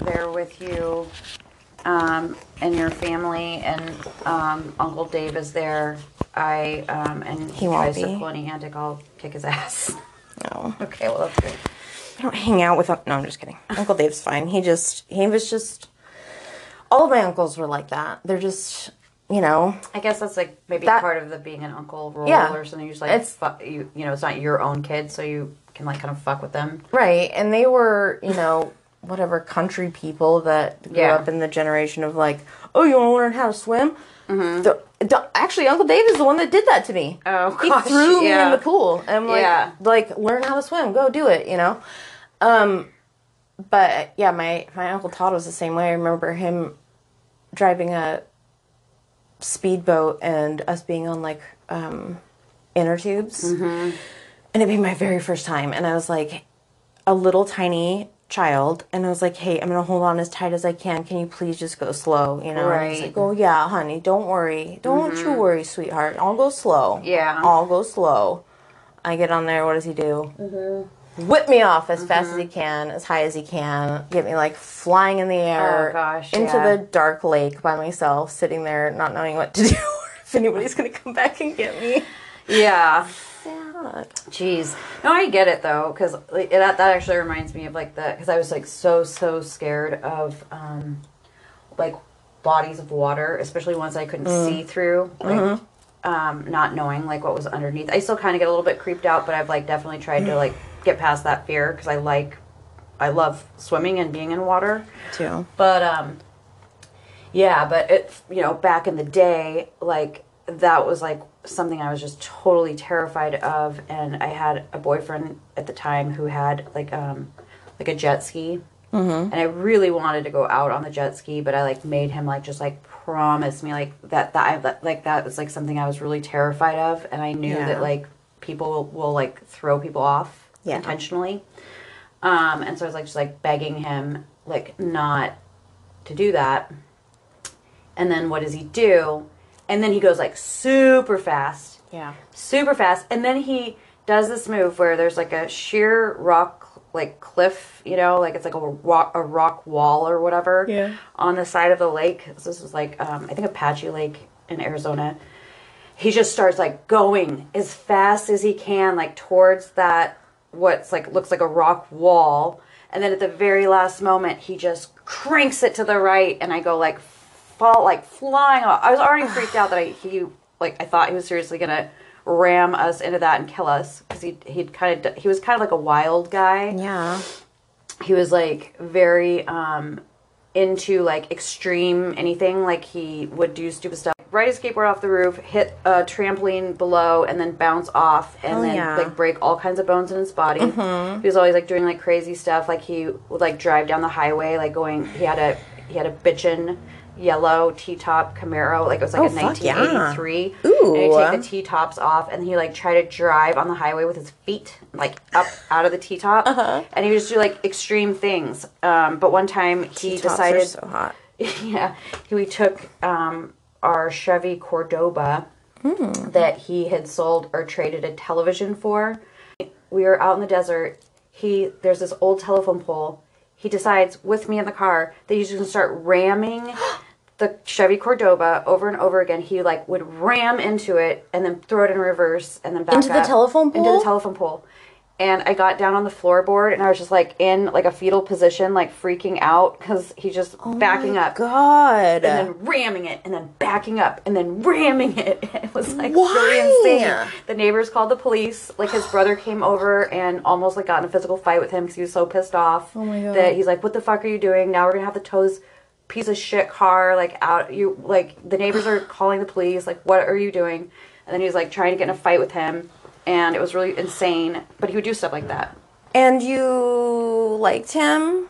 there with you, um, and your family, and um, Uncle Dave is there, I um, and he, won't to be. any antic, I'll kick his ass. no. okay, well that's good. I don't hang out with. No, I'm just kidding. Uncle Dave's fine. He just he was just. All of my uncles were like that. They're just you know I guess that's like maybe That- part of the being an uncle role Yeah. or something. You just like It's- fu- you you know it's not your own kid, so you can like kind of fuck with them. right, and they were you know whatever country people that grew Yeah. up in the generation of like oh you want to learn how to swim. The, the- actually, Uncle Dave is the one that did that to me. Oh, he gosh, threw me in the pool. And I'm like, Yeah. like learn how to swim. Go do it. You know. Um, but yeah, my my uncle Todd was the same way. I remember him driving a speedboat and us being on like um, inner tubes, mm-hmm. and it being my very first time. And I was like a little tiny child, and I was like, "Hey, I'm gonna hold on as tight as I can. Can you please just go slow?" You know, Right. like, "Oh yeah, honey, don't worry, don't you mm-hmm. worry, sweetheart. I'll go slow. Yeah. I'll go slow." I get on there. What does he do? Mm-hmm. Whip me off as fast as he can, as high as he can, get me like flying in the air Oh, gosh, into yeah. the dark lake by myself, sitting there not knowing what to do, or if anybody's gonna come back and get me. Yeah. Sad. Jeez. No, I get it though, because like, that that actually reminds me of like the because I was like so so scared of um like bodies of water, especially ones I couldn't see through, like um not knowing like what was underneath. I still kind of get a little bit creeped out, but I've like definitely tried to like get past that fear because I like I love swimming and being in water. Too. But um yeah, but it you know, back in the day, like that was like something I was just totally terrified of and I had a boyfriend at the time who had like um like a jet ski. Mm-hmm. And I really wanted to go out on the jet ski, but I like made him like just like promise me like that that I that, like that was like something I was really terrified of and I knew Yeah. that like people will, will like throw people off Yeah. intentionally. Um, and so I was like just like begging him like not to do that. And then what does he do? And then he goes like super fast, Yeah. super fast, and then he does this move where there's like a sheer rock like cliff, you know, like it's like a rock a rock wall or whatever Yeah. on the side of the lake. So this is like um, I think Apache Lake in Arizona. He just starts like going as fast as he can, like towards that what's like looks like a rock wall, and then at the very last moment he just cranks it to the right, and I go like fall like flying off. I was already freaked out that I he like I thought he was seriously gonna ram us into that and kill us because he he'd kind of he was kind of like a wild guy Yeah. he was like very um into like extreme anything like he would do stupid stuff. Ride a skateboard off the roof hit a trampoline below and then bounce off and Hell then yeah. like break all kinds of bones in his body. Mm-hmm. He was always like doing like crazy stuff like he would like drive down the highway like going he had a he had a bitchin yellow t-top camaro like it was like Oh, a fuck yeah. Ooh. and he'd take the t-tops off and he like try to drive on the highway with his feet like up out of the t-top Uh-huh. and he would just do like extreme things um, but one time he T-tops are decided so hot. yeah we took um, our chevy cordoba Hmm. that he had sold or traded a television for we were out in the desert he there's this old telephone pole he decides with me in the car that he's gonna start ramming the Chevy Cordoba over and over again. He like would ram into it and then throw it in reverse and then back Into the up. telephone Into the telephone pole. and I got down on the floorboard and I was just like in like a fetal position, like freaking out because he's just oh backing Oh My up God. and then ramming it and then backing up and then ramming it. It was like Why? really insane. The neighbors called the police. Like his brother came over and almost like got in a physical fight with him because he was so pissed off. Oh my God. That he's like, "What the fuck are you doing? Now we're gonna have the this piece of shit car like out. You like the neighbors are calling the police. Like, what are you doing?" And then he was like trying to get in a fight with him, and it was really insane. But he would do stuff like that. and you liked him?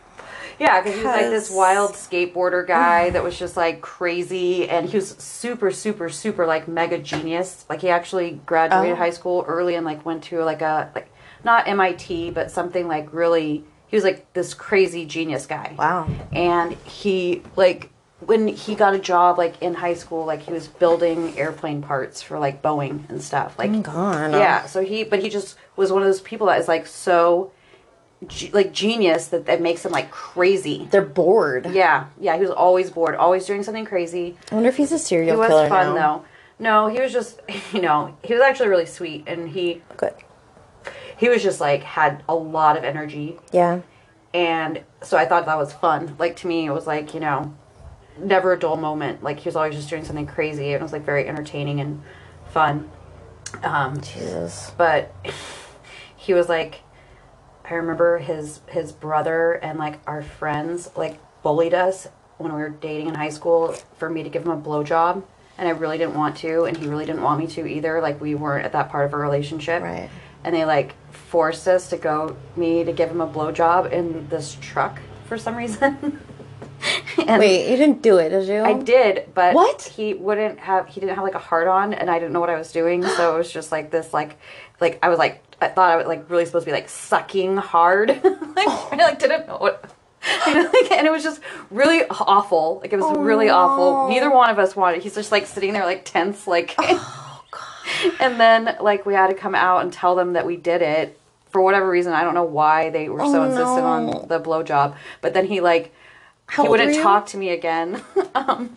Yeah, because he was like this wild skateboarder guy that was just like crazy, and he was super, super, super like mega genius. Like he actually graduated Oh. high school early and like went to like a like not MIT, but something like really. He was like this crazy genius guy. Wow. And he like when he got a job like in high school, like he was building airplane parts for like Boeing and stuff. Like Oh God. yeah, so he, but he just was one of those people that is like so, like genius that that makes them like crazy. They're bored. Yeah, yeah, he was always bored, always doing something crazy. I wonder if he's a serial He was killer fun now. though. No, he was just, you know, he was actually really sweet, and he Good. He was just like had a lot of energy, Yeah. and so I thought that was fun. Like to me, it was like you know, never a dull moment. Like he was always just doing something crazy. And it was like very entertaining and fun. Um, Jesus. but he was like i remember his his brother and like our friends like bullied us when we were dating in high school for me to give him a blowjob and i really didn't want to and he really didn't want me to either like we weren't at that part of our relationship Right. And they like forced us to go me to give him a blowjob in this truck for some reason and Wait, you didn't do it, did you? I did, but What? he wouldn't have. He didn't have like a heart on, and I didn't know what I was doing. So it was just like this, like, like I was like, I thought I was like really supposed to be like sucking hard, like oh. I like didn't know what. like, and it was just really awful. Like it was really awful. Neither oh. one of us wanted. He's just like sitting there like tense, like. and then like we had to come out and tell them that we did it for whatever reason. I don't know why they were so Oh, insistent no. on the blowjob. But then he like How he wouldn't talk to me again. um,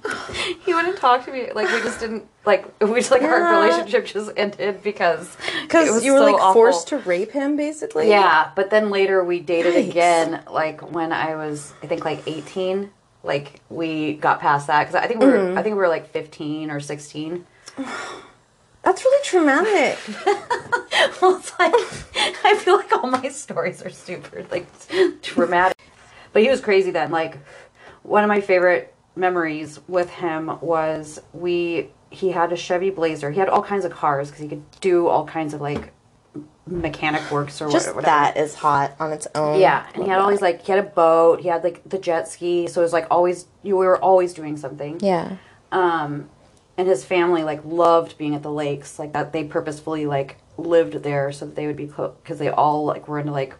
he wouldn't talk to me. Like we just didn't like we just like our relationship just ended because Because you were so like awful. forced to rape him, basically. Yeah, but then later we dated Yikes. again. Like when I was, I think like eighteen. Like we got past that because I think we were, Mm-hmm. I think we were like fifteen or sixteen. That's really traumatic. well, it's like I feel like all my stories are super like traumatic. But he was crazy then. Like one of my favorite memories with him was we he had a Chevy Blazer. He had all kinds of cars because he could do all kinds of like mechanic works or Just whatever. that is hot on its own. Yeah, and he had all these like he had a boat. He had like the jet ski. So it was like always you we were always doing something. Yeah. Um, and his family like loved being at the lakes. Like that, they purposefully like lived there so that they would be close because they all like were into like,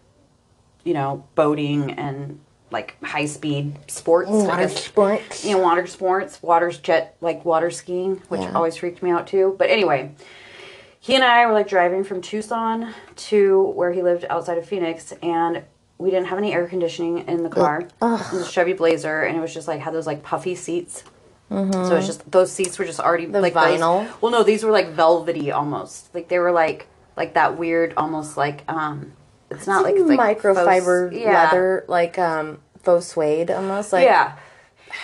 you know, boating and like high speed sports. Water sports. You know, water sports, water jet, like water skiing, which Yeah. always freaked me out too. But anyway, he and I were like driving from Tucson to where he lived outside of Phoenix, and we didn't have any air conditioning in the car. It was a Chevy Blazer, and it was just like had those like puffy seats. So it's just those seats were just already like those- vinyl? well, no, these were like velvety almost. Like they were like like that weird, almost like um. It's not like, like microfiber faux- yeah. leather, like um faux suede almost. Like yeah,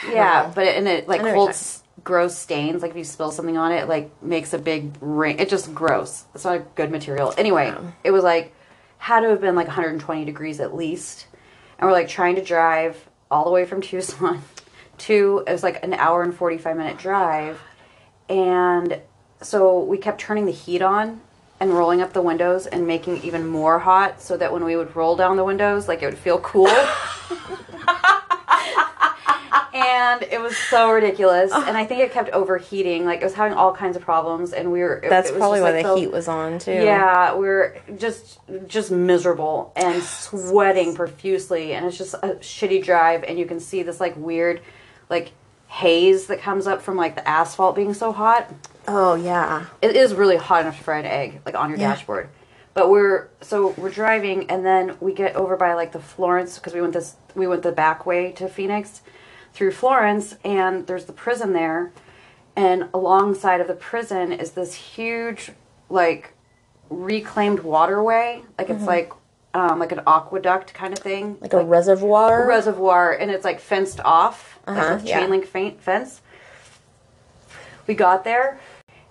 yeah, know. but it, and it like I know what holds gross stains. Like if you spill something on it, it, like makes a big ring. It's just gross. It's not a good material. Anyway, it was like had to have been like 120 degrees at least, and we're like trying to drive all the way from Tucson to it was like an hour and 45 minute drive, and so we kept turning the heat on and rolling up the windows and making it even more hot so that when we would roll down the windows like it would feel cool. And it was so ridiculous. And i think it kept overheating. Like it was having all kinds of problems and we were it- that's it probably why like, the heat was on too. yeah we were just just miserable and sweating profusely. And it's just a shitty drive and you can see this like weird like haze that comes up from like the asphalt being so hot. Oh yeah. it is really hot enough to fry an egg like on your Yeah. dashboard. But we're so we're driving and then we get over by like the florence because we went this we went the back way to phoenix through florence and there's the prison there. And alongside of the prison is this huge like reclaimed waterway. Like it's mm-hmm. like um, like an aqueduct kind of thing, Like a reservoir. reservoir, and it's like fenced off, Uh-huh, like a yeah. chain link fe- fence. We got there,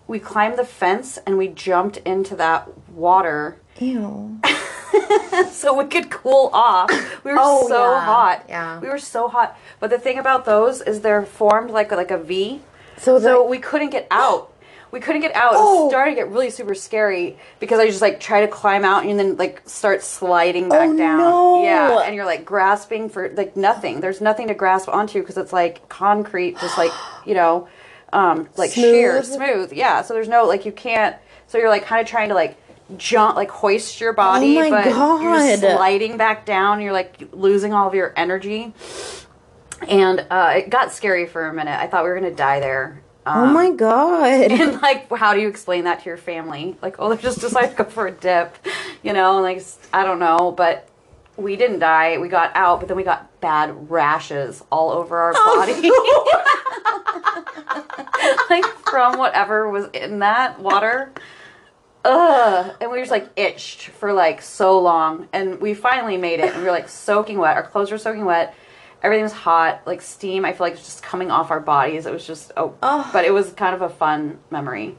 we climbed the fence, and we jumped into that water Ew. so we could cool off. We were Oh, so yeah, hot. yeah. We were so hot. But the thing about those is they're formed like like a V. So, So we couldn't get out. We couldn't get out. It Oh. was starting to get really super scary because I just like try to climb out and then like start sliding back Oh, down. no. Yeah, and you're like grasping for like nothing. There's nothing to grasp onto because it's like concrete, just like you know, um, like sheer, Smooth. smooth. Yeah. So there's no like you can't. So you're like kind of trying to like jump, like hoist your body, Oh but you're sliding back down. You're like losing all of your energy. And uh, it got scary for a minute. I thought we were gonna die there. Oh my um, god. And like, how do you explain that to your family? Like, oh, they just decided to go for a dip, you know? Like, I don't know, but we didn't die. We got out, but then we got bad rashes all over our oh, body, like from whatever was in that water. Ugh. And we just like itched for like so long, and we finally made it. And we were like soaking wet. Our clothes were soaking wet. Everything was hot, like steam. I feel like it's just coming off our bodies. It was just oh, Ugh. but it was kind of a fun memory.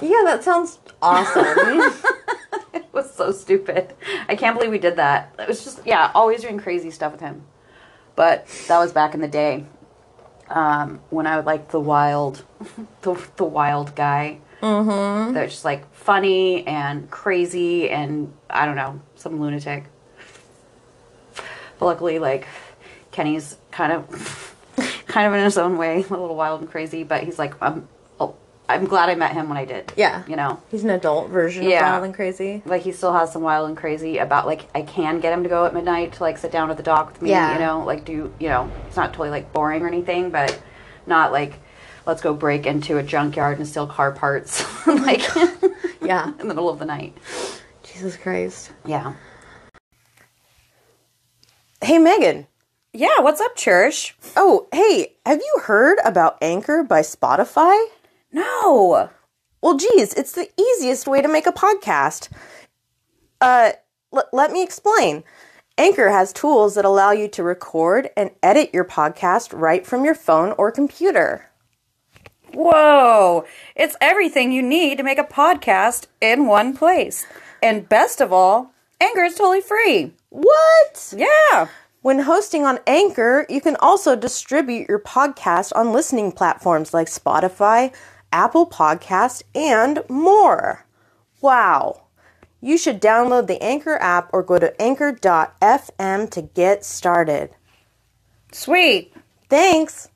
yeah, that sounds awesome. It was so stupid. I can't believe we did that. It was just yeah, always doing crazy stuff with him. But that was back in the day um, when I would like the wild, the the wild guy. Mm-hmm. That's just like funny and crazy and I don't know some lunatic. But luckily, like Kenny's kind of kind of in his own way, a little wild and crazy. But he's like I'm. oh, I'm glad I met him when I did. Yeah. you know. He's an adult version Yeah. of wild and crazy. like he still has some wild and crazy about like I can get him to go at midnight to like sit down at the dock with me. Yeah. You know, like do you know it's not totally like boring or anything, but not like let's go break into a junkyard and steal car parts like Yeah. in the middle of the night. Jesus Christ. Yeah. Hey, Meghan. Yeah. What's up, Cherish? Oh, hey, have you heard about Anchor by Spotify? No. Well, geez, it's the easiest way to make a podcast. Uh, l- let me explain. Anchor has tools that allow you to record and edit your podcast right from your phone or computer. Whoa! It's everything you need to make a podcast in one place. And best of all, Anchor is totally free. What? Yeah. When hosting on Anchor, you can also distribute your podcast on listening platforms like Spotify, Apple Podcast, and more. Wow. You should download the Anchor app or go to anchor.fm to get started. Sweet. Thanks.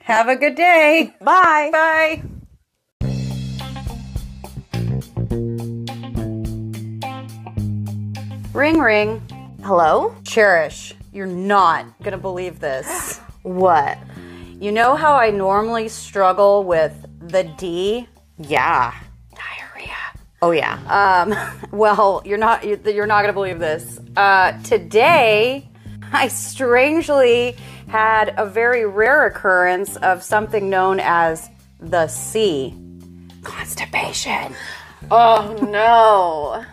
Have a good day. Bye. Bye. Ring ring. Hello? Cherish, you're not gonna believe this. What? You know how I normally struggle with the D? Yeah. Diarrhea. Oh, yeah. Um, well, you're not you- you're not gonna believe this. Uh, today, I strangely had a very rare occurrence of something known as the C, constipation. oh, no.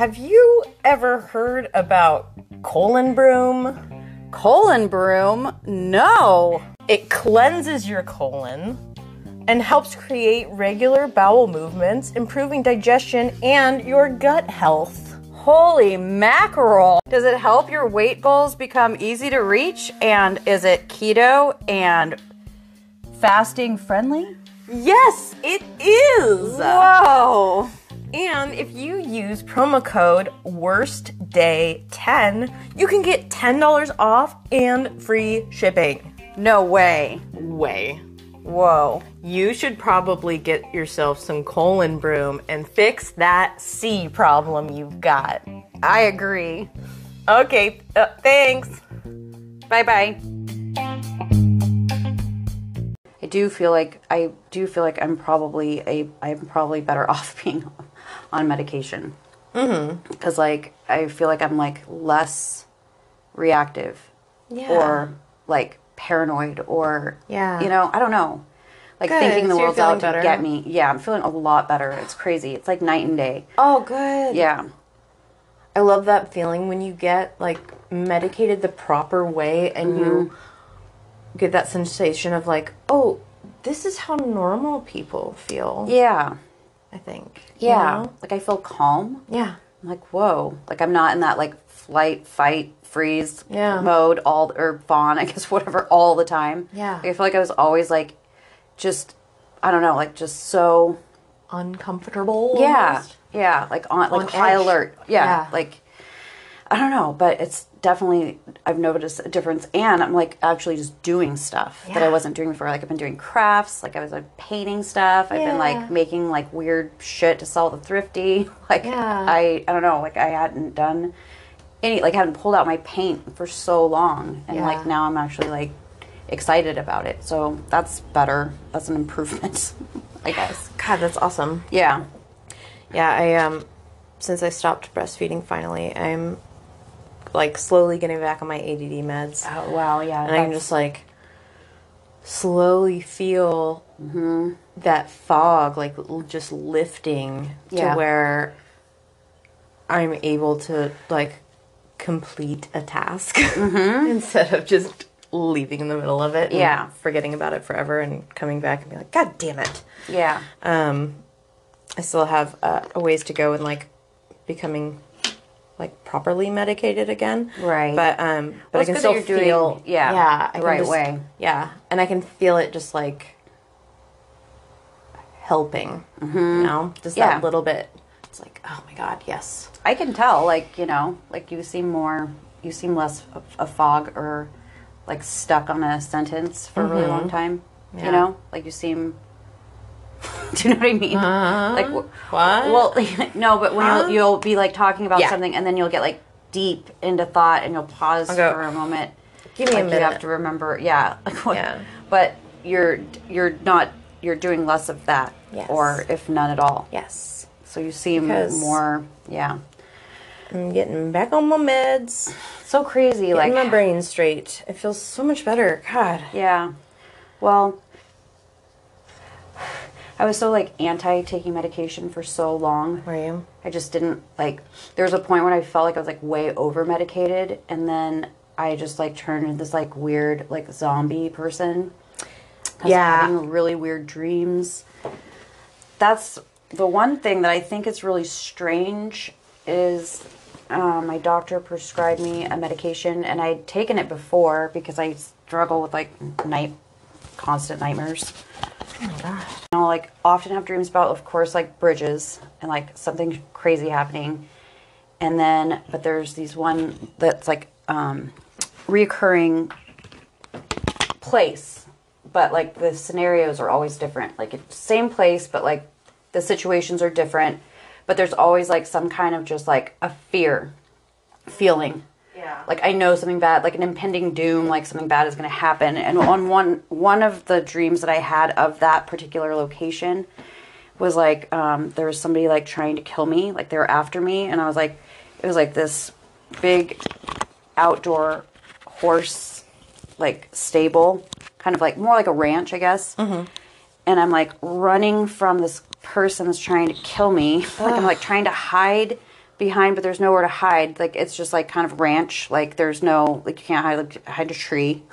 Have you ever heard about ColonBroom? Colon broom? No. It cleanses your colon and helps create regular bowel movements, improving digestion and your gut health. Holy mackerel. Does it help your weight goals become easy to reach? And is it keto and fasting friendly? Yes, it is. Whoa. And if you use promo code WORSTDAY10, you can get $10 off and free shipping. No way. Way. Whoa. You should probably get yourself some ColonBroom and fix that C problem you've got. I agree. Okay, uh, thanks. Bye bye. I do feel like I do feel like I'm probably a I'm probably better off being on medication. Mm-hmm. Because like I feel like I'm like less reactive, Yeah. or like paranoid, or Yeah. you know I don't know, like Good, thinking the so world's out feeling to get me. Yeah, I'm feeling a lot better. It's crazy. It's like night and day. Oh, good. Yeah. I love that feeling when you get like medicated the proper way and you Mm-hmm. get that sensation of like, oh, this is how normal people feel. Yeah. I think. you Yeah. know? Like I feel calm. Yeah. I'm like, whoa. Like I'm not in that like flight, fight, freeze Yeah. mode all or fawn, I guess whatever, all the time. Yeah. Like, I feel like I was always like just I don't know, like just so Uncomfortable. Yeah. almost. Yeah. Like on like On high alert. Yeah. Yeah. Like I don't know, but it's definitely I've noticed a difference and I'm like actually just doing stuff that I wasn't doing before. Like I've been doing crafts, like I was like painting stuff. I've been like making like weird shit to sell at the thrifty. Like Yeah. I I don't know, like I hadn't done any like hadn't pulled out my paint for so long and Yeah. like now I'm actually like excited about it. So that's better. That's an improvement, I guess. God, that's awesome. Yeah. Yeah, I um since I stopped breastfeeding finally, I'm like slowly getting back on my ADD meds. Oh wow, yeah. and I can just like slowly feel that fog like l- just lifting Yeah. to where I'm able to like complete a task instead of just leaving in the middle of it and Yeah. forgetting about it forever and coming back and be like god damn it yeah. um i still have uh, a ways to go in like becoming like properly medicated again Right. but um but Well, i can still you're doing- feel yeah, yeah the right just- way. yeah and i can feel it just like helping you know just Mm-hmm. Yeah. that little bit it's like oh my god yes I can tell, like, you know, like you seem more, you seem less of a fog or like stuck on a sentence for a really long time. Yeah. You know, like you seem, do you know what I mean? Uh-huh. like, wh- what well, no, but when you'll, you'll be like talking about Yeah. something and then you'll get like deep into thought and you'll pause go, for a moment. give me a like, You have to remember, yeah. Like, what, Yeah. But you're, you're not, you're doing less of that. Yes. Or if none at all. yes So you seem Because- more, yeah. i'm getting back on my meds So crazy, getting like my brain straight it feels so much better god yeah. Well, I was so like anti taking medication for so long. were you I just didn't like. There was a point when I felt like I was like way over medicated, and then I just like turned into this like weird like zombie person. Yeah. having really weird dreams. That's the one thing that I think is really strange is um, my doctor prescribed me a medication, and I'd taken it before because I struggle with like night constant nightmares. You know, like often have dreams about, of course, like bridges and like something crazy happening, and then but there's these one that's like um, reoccurring place, but like the scenarios are always different. Like it's same place, but like the situations are different. But there's always like some kind of just like a fear feeling. Yeah. Like I know something bad, like an impending doom, like something bad is going to happen. And on one one of the dreams that I had of that particular location was like um, there was somebody like trying to kill me, like they were after me, and I was like, it was like this big outdoor horse like stable, kind of like more like a ranch, I guess. And I'm like running from this person that's trying to kill me. Like I'm like trying to hide behind, but there's nowhere to hide. Like it's just like kind of ranch. Like there's no like you can't hide like behind a tree.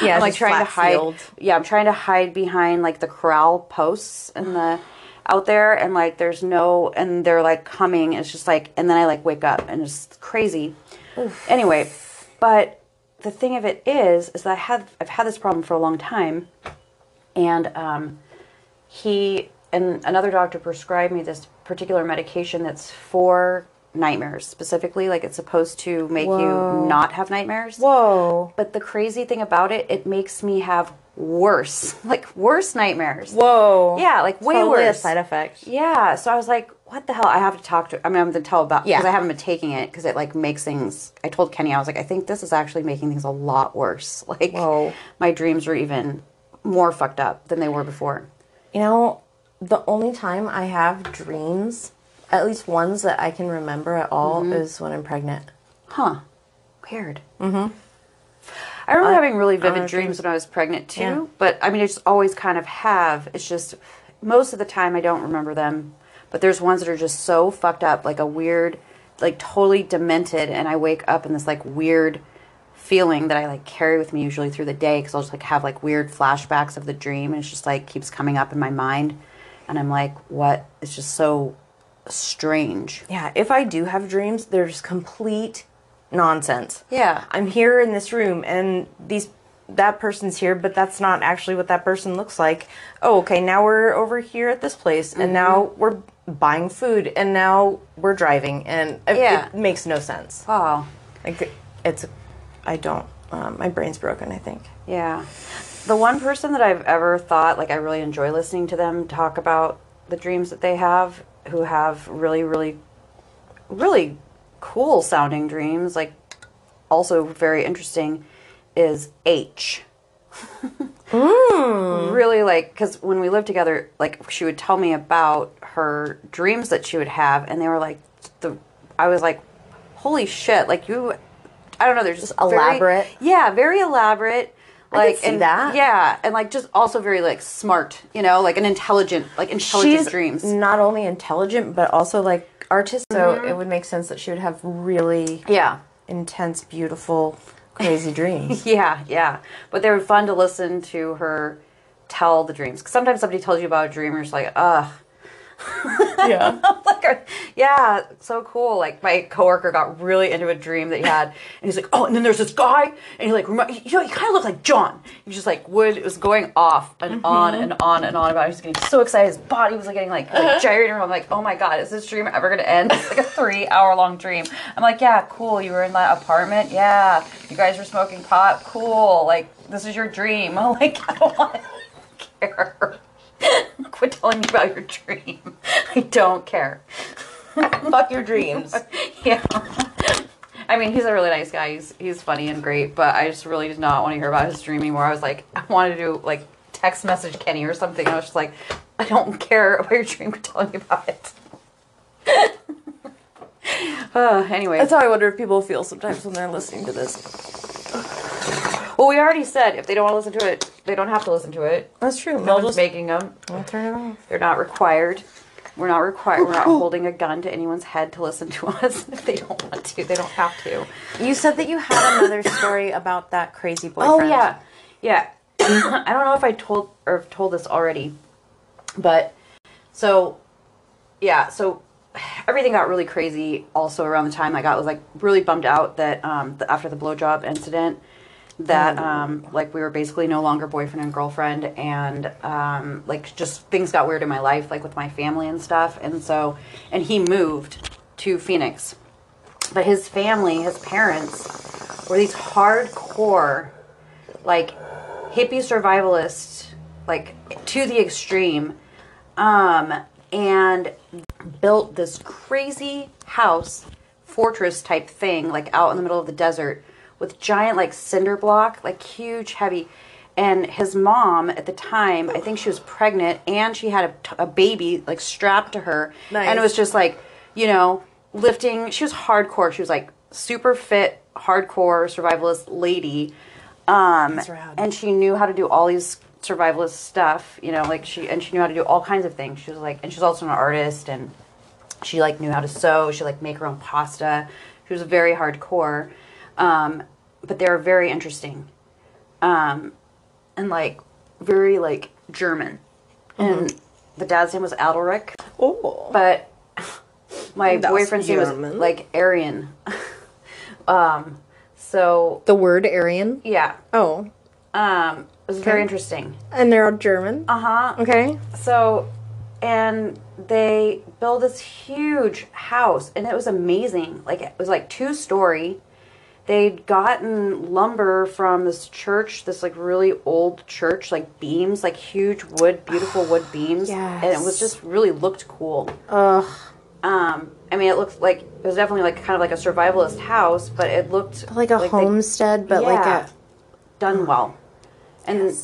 Yeah, I'm like trying to hide. field. Yeah, I'm trying to hide behind like the corral posts and the out there, and like there's no, and they're like coming. It's just like, and then I like wake up and it's crazy. Anyway, but the thing of it is, is that I have I've had this problem for a long time, and um, he and another doctor prescribed me this particular medication that's for nightmares specifically. Like it's supposed to make Whoa. you not have nightmares. whoa But the crazy thing about it, it makes me have worse, like worse nightmares. whoa Yeah, like way totally worse. side effect Yeah, so I was like, what the hell? I have to talk to. I mean, I'm going to tell about because Yeah. I haven't been taking it because it like makes things. I told Kenny I was like, I think this is actually making things a lot worse. Like, Whoa. my dreams are even more fucked up than they were before. You know, the only time I have dreams, at least ones that I can remember at all, Mm-hmm. is when I'm pregnant. Huh? Weird. Mm-hmm. I remember having really vivid uh, dreams when I was pregnant too, Yeah. but I mean, I just always kind of have. It's just most of the time I don't remember them, but there's ones that are just so fucked up, like a weird like totally demented and I wake up in this like weird feeling that I like carry with me usually through the day because I'll just like have like weird flashbacks of the dream and it's just like keeps coming up in my mind and I'm like what it's just so strange Yeah, if I do have dreams, they're just complete nonsense. Yeah. I'm here in this room and these that person's here, but that's not actually what that person looks like. Oh, okay, now we're over here at this place and now we're buying food and now we're driving and it, Yeah. it makes no sense. wow Like it's I don't um, my brain's broken, I think. Yeah. The one person that I've ever thought, like, I really enjoy listening to them talk about the dreams that they have, who have really, really, really cool sounding dreams, like, also very interesting, is H. Mm. Really, like, because when we lived together, like, she would tell me about her dreams that she would have, and they were like, the, I was like, holy shit, like, you, I don't know, they're just very- elaborate. yeah, very elaborate. Like and that. yeah, and like just also very like smart, you know, like an intelligent, like intelligent She's dreams. not only intelligent but also like artistic. So mm-hmm. it would make sense that she would have really Yeah, intense, beautiful, crazy dreams. yeah, yeah. But they were fun to listen to her tell the dreams Cause sometimes somebody tells you about a dream, you're just like, ugh. yeah. like, yeah, so cool. Like my coworker got really into a dream that he had, and he's like, "Oh, and then there's this guy, and he like, you know, he kind of looked like John." He was just like would it was going off and mm-hmm. on and on and on about. It. He was getting so excited, his body was like getting like, like uh-huh. gyrating. around. I'm like, "Oh my god, is this dream ever gonna end?" It's like a three hour long dream. I'm like, "Yeah, cool. You were in that apartment. Yeah, you guys were smoking pot. Cool. Like this is your dream." I'm like, I don't want to care. Quit telling me about your dream. I don't care. Fuck your dreams. Yeah. I mean, he's a really nice guy. He's he's funny and great, but I just really did not want to hear about his dream anymore. I was like, I wanted to do like text message Kenny or something. I was just like, I don't care about your dream. Quit telling me about it. uh, anyway, That's how I wonder if people feel sometimes when they're listening to this. Well, we already said if they don't want to listen to it, they don't have to listen to it. That's true. No They'll one's just making them. I'll turn it off. They're not required. We're not required. We're not holding a gun to anyone's head to listen to us if they don't want to. They don't have to. You said that you had another story about that crazy boyfriend. Oh yeah, yeah. I don't know if I told or have told this already, but so yeah, so everything got really crazy. Also around the time I got was like really bummed out that um, the, after the blowjob incident that um, like we were basically no longer boyfriend and girlfriend and um, like just things got weird in my life like with my family and stuff and so and he moved to phoenix. But his family his parents were these hardcore like hippie survivalists like to the extreme um and built this crazy house fortress type thing like out in the middle of the desert with giant like cinder block like huge heavy. And his mom at the time i think she was pregnant and she had a, a baby like strapped to her. Nice. and it was just like you know lifting. She was hardcore. She was like super fit hardcore survivalist lady. Um and she knew how to do all these survivalist stuff you know like she and she knew how to do all kinds of things. She was like and she's also an artist and she like knew how to sew. She like make her own pasta. She was very hardcore um but they're very interesting um and like very like german and the dad's name was Adalric, Oh. but my Das boyfriend's name was like Aryan. um, so The word Aryan. yeah, Oh, um, it was very interesting. and they're all German. Uh huh. Okay. So, and they built this huge house, and it was amazing. Like it was like two story. They'd gotten lumber from this church, this like really old church, like beams, like huge wood, beautiful wood beams, and it was just really looked cool. Ugh. Um, I mean, it looked like it was definitely like kind of like a survivalist house, but it looked Like a they- homestead, but like a. done well, and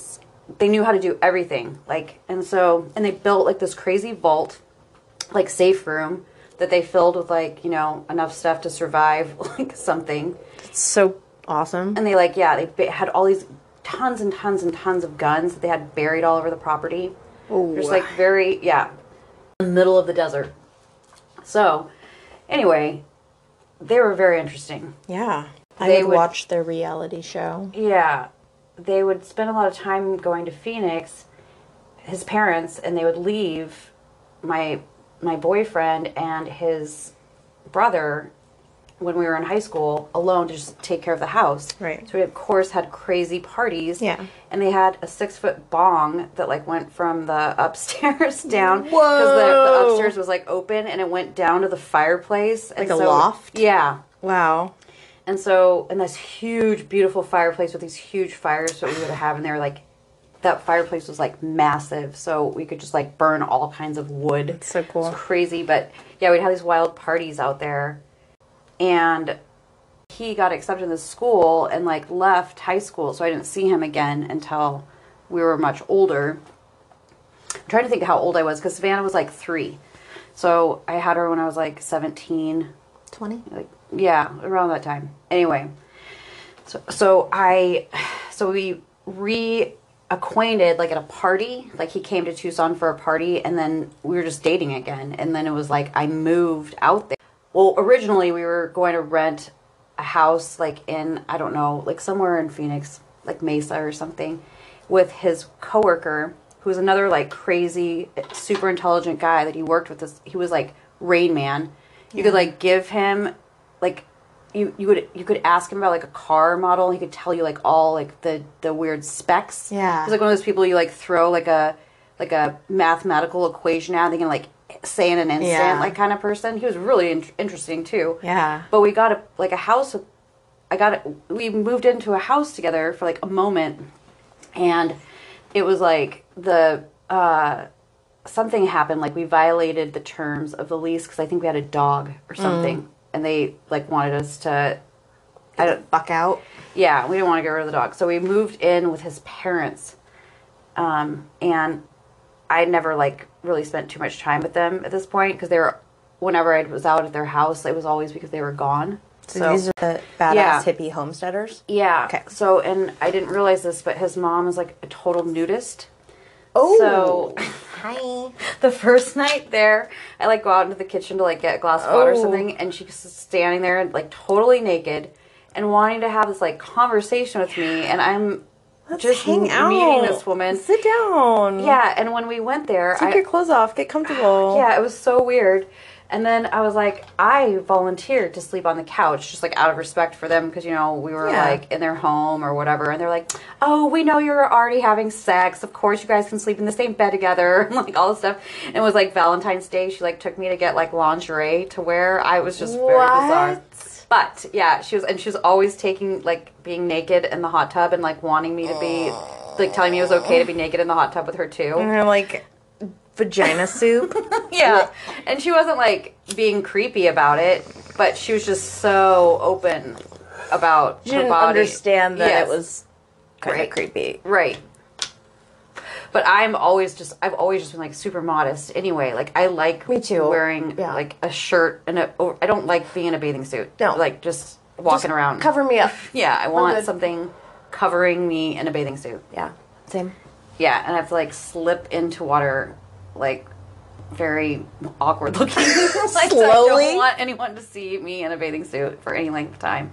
they knew how to do everything. Like, and so, and they built like this crazy vault, like safe room that they filled with like you know enough stuff to survive like something. So awesome. And they like yeah they had all these tons and tons and tons of guns that they had buried all over the property. Just like very yeah, in the middle of the desert. So, anyway, they were very interesting. Yeah. I They would, would- watch their reality show. Yeah, they would spend a lot of time going to Phoenix, his parents, and they would leave my my boyfriend and his brother when we were in high school alone to just take care of the house. Right. So we of course had crazy parties. Yeah. And they had a six foot bong that like went from the upstairs down. Because the, the upstairs was like open and it went down to the fireplace. And Like a loft? Yeah. Wow. And so, and this huge, beautiful fireplace with these huge fires that we would have, and they were like, that fireplace was like massive, so we could just like burn all kinds of wood. That's so cool. It's crazy, but yeah, we'd have these wild parties out there, and he got accepted in this school and like left high school, so I didn't see him again until we were much older. I'm trying to think how old I was because Savannah was like three, so I had her when I was like 17 20 like yeah around that time. Anyway so so i so we reacquainted like at a party. Like he came to tucson for a party and then we were just dating again. And then it was like i moved out there well originally we were going to rent a house like in i don't know like somewhere in phoenix like mesa or something with his coworker who was another like crazy super intelligent guy that he worked with. This he was like rain man. You could like give him like you you would you could ask him about like a car model he could tell you like all like the the weird specs. Yeah. he's like one of those people you like throw like a like a mathematical equation at and they can like say in an instant Yeah. like kind of person. He was really in- interesting too. Yeah. but we got a like a house i got it we moved into a house together for like a moment. And it was like the uh something happened like we violated the terms of the lease because i think we had a dog or something. And they like wanted us to i don't Fuck out. yeah we didn't want to get rid of the dog. So we moved in with his parents. Um and i never like really spent too much time with them at this point because they were whenever i was out at their house it was always because they were gone So, these are the badass Yeah. hippie homesteaders. yeah. Okay. So, and I didn't realize this, but his mom is like a total nudist. Oh. So, Hi. the first night there, I like go out into the kitchen to like get a glass of water or Oh. something, and she's standing there like totally naked and wanting to have this like conversation with me, and I'm just hang out. meeting this woman. Sit down. Yeah, and when we went there, Take I, your clothes off. Get comfortable. yeah, it was so weird. And then I was like, I volunteered to sleep on the couch, just like out of respect for them, because you know we were Yeah. like in their home or whatever. And they're like, "Oh, we know you're already having sex. Of course, you guys can sleep in the same bed together, and like all this stuff." And it was like Valentine's Day. She like took me to get like lingerie to wear. I was just very bizarre. But yeah, she was, and she was always taking like being naked in the hot tub and like wanting me to be, like telling me it was okay to be naked in the hot tub with her too. And like vagina soup. Yeah. And she wasn't like being creepy about it, but she was just so open about You her didn't body. understand that Yes. it was kind Right. of creepy. right. But I'm always just I've always just been like super modest anyway. Like I like Me too. wearing Yeah. like a shirt and a or- I don't like being in a bathing suit. No. Like just walking Just around. Cover me up. yeah, I want something covering me in a bathing suit. Yeah. Same. Yeah, and I have to like slip into water like very awkward looking. like, I Slowly? don't want anyone to see me in a bathing suit for any length of time.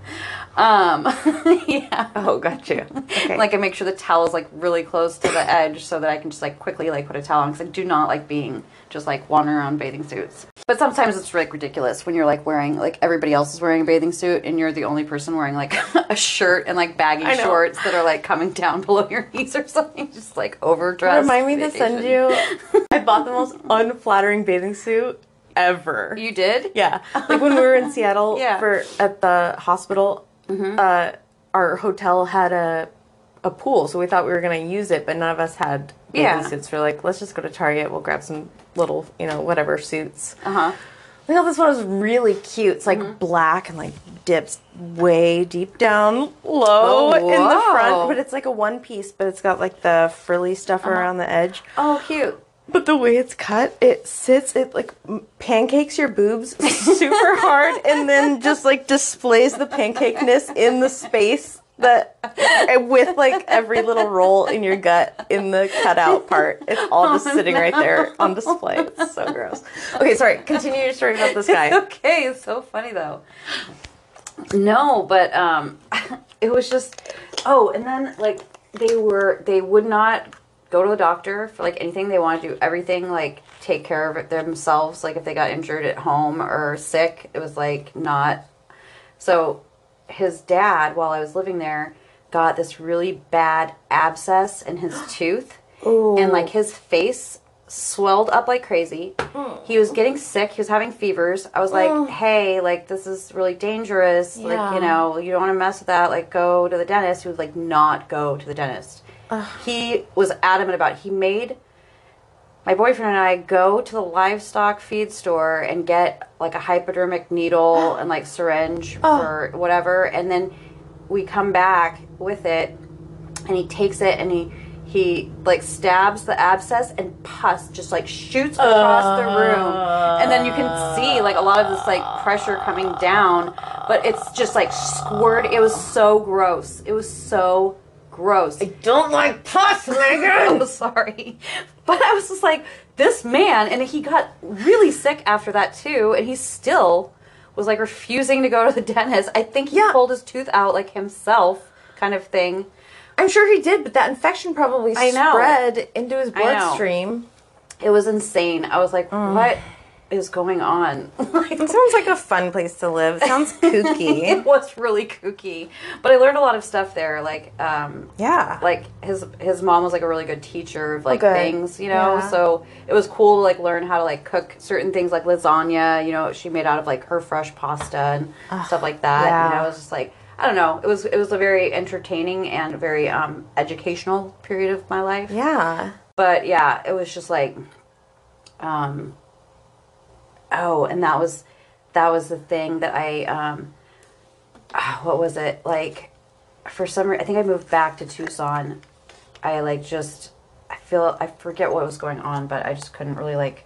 Um, yeah. Oh, got you. Okay. Like I make sure the towel is like really close to the edge so that I can just like quickly like put a towel on because I do not like being just like wandering around bathing suits. But sometimes it's like ridiculous when you're like wearing like everybody else is wearing a bathing suit and you're the only person wearing like a shirt and like baggy shorts that are like coming down below your knees or something, just like overdressed. Remind me to send you. I bought the most unflattering bathing suit ever. You did? Yeah, like when we were in Seattle Yeah. for at the hospital, uh, our hotel had a a pool, so we thought we were gonna use it, but none of us had Yeah. suits. We're like, let's just go to Target. We'll grab some little, you know, whatever suits. Uh huh. I thought this one was really cute. It's like black and like dips way deep down low Oh, in the front, but it's like a one piece, but it's got like the frilly stuff around the edge. Oh, cute. But the way it's cut, it sits, it like pancakes your boobs super hard and then just like displays the pancakeness in the space that with like every little roll in your gut in the cutout part. It's all just sitting right there on display. It's so gross. Okay, sorry. Continue your story about this guy. okay, it's so funny though. No, but um it was just oh, and then like they were they would not go to the doctor for like anything they want to do everything like take care of it themselves like if they got injured at home or sick it was like not so his dad while I was living there got this really bad abscess in his tooth and like his face swelled up like crazy. Mm. He was getting sick. He was having fevers. I was like, mm. "Hey, like this is really dangerous. Like, you know, you don't want to mess with that. Like, go to the dentist." He would like not go to the dentist. He was adamant about. It. He made my boyfriend and I go to the livestock feed store and get like a hypodermic needle and like syringe oh. or whatever, and then we come back with it, and he takes it and he he like stabs the abscess and pus just like shoots across the room, and then you can see like a lot of this like pressure coming down, but it's just like squirt. It was so gross. It was so gross. I don't like pus, I'm sorry. But I was just like, this man, and he got really sick after that too, and he still was like refusing to go to the dentist. I think he Yeah. pulled his tooth out like himself, kind of thing. I'm sure he did, but that infection probably spread into his bloodstream. It was insane. I was like, mm. what is going on? like, It sounds like a fun place to live. It sounds kooky. it was really kooky. But I learned a lot of stuff there. Like, um, yeah. like his his mom was like a really good teacher of like things, you know. Yeah. So it was cool to like learn how to like cook certain things like lasagna. You know, she made out of like her fresh pasta and stuff like that. yeah. You know, it was just like I don't know. It was it was a very entertaining and very um, educational period of my life. yeah. But yeah, it was just like, um, oh, and that was that was the thing that I um, ah, what was it like? For some reason, I think I moved back to Tucson. I like just I feel I forget what was going on, but I just couldn't really like.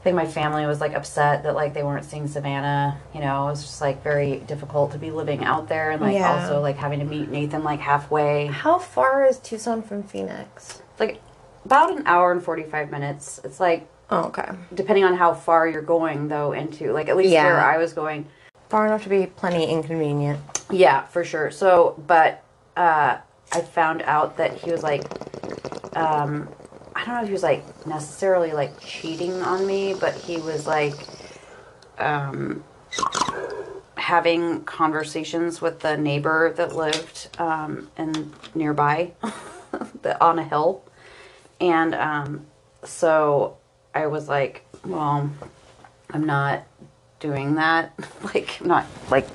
I think my family was like upset that like they weren't seeing Savannah. You know, it was just like very difficult to be living out there and like Yeah. also like having to meet Nathan like halfway. How far is Tucson from Phoenix? It's like about an hour and 45 minutes. It's like, Oh, okay. depending on how far you're going, though, into, like, at least Yeah. where I was going. Far enough to be plenty inconvenient. Yeah, for sure. So, but uh, I found out that he was like, um, I don't know if he was like necessarily like cheating on me, but he was like, um, having conversations with the neighbor that lived um, in nearby, the, on a hill, and um, so I was like, well, I'm not doing that. like, I'm not like,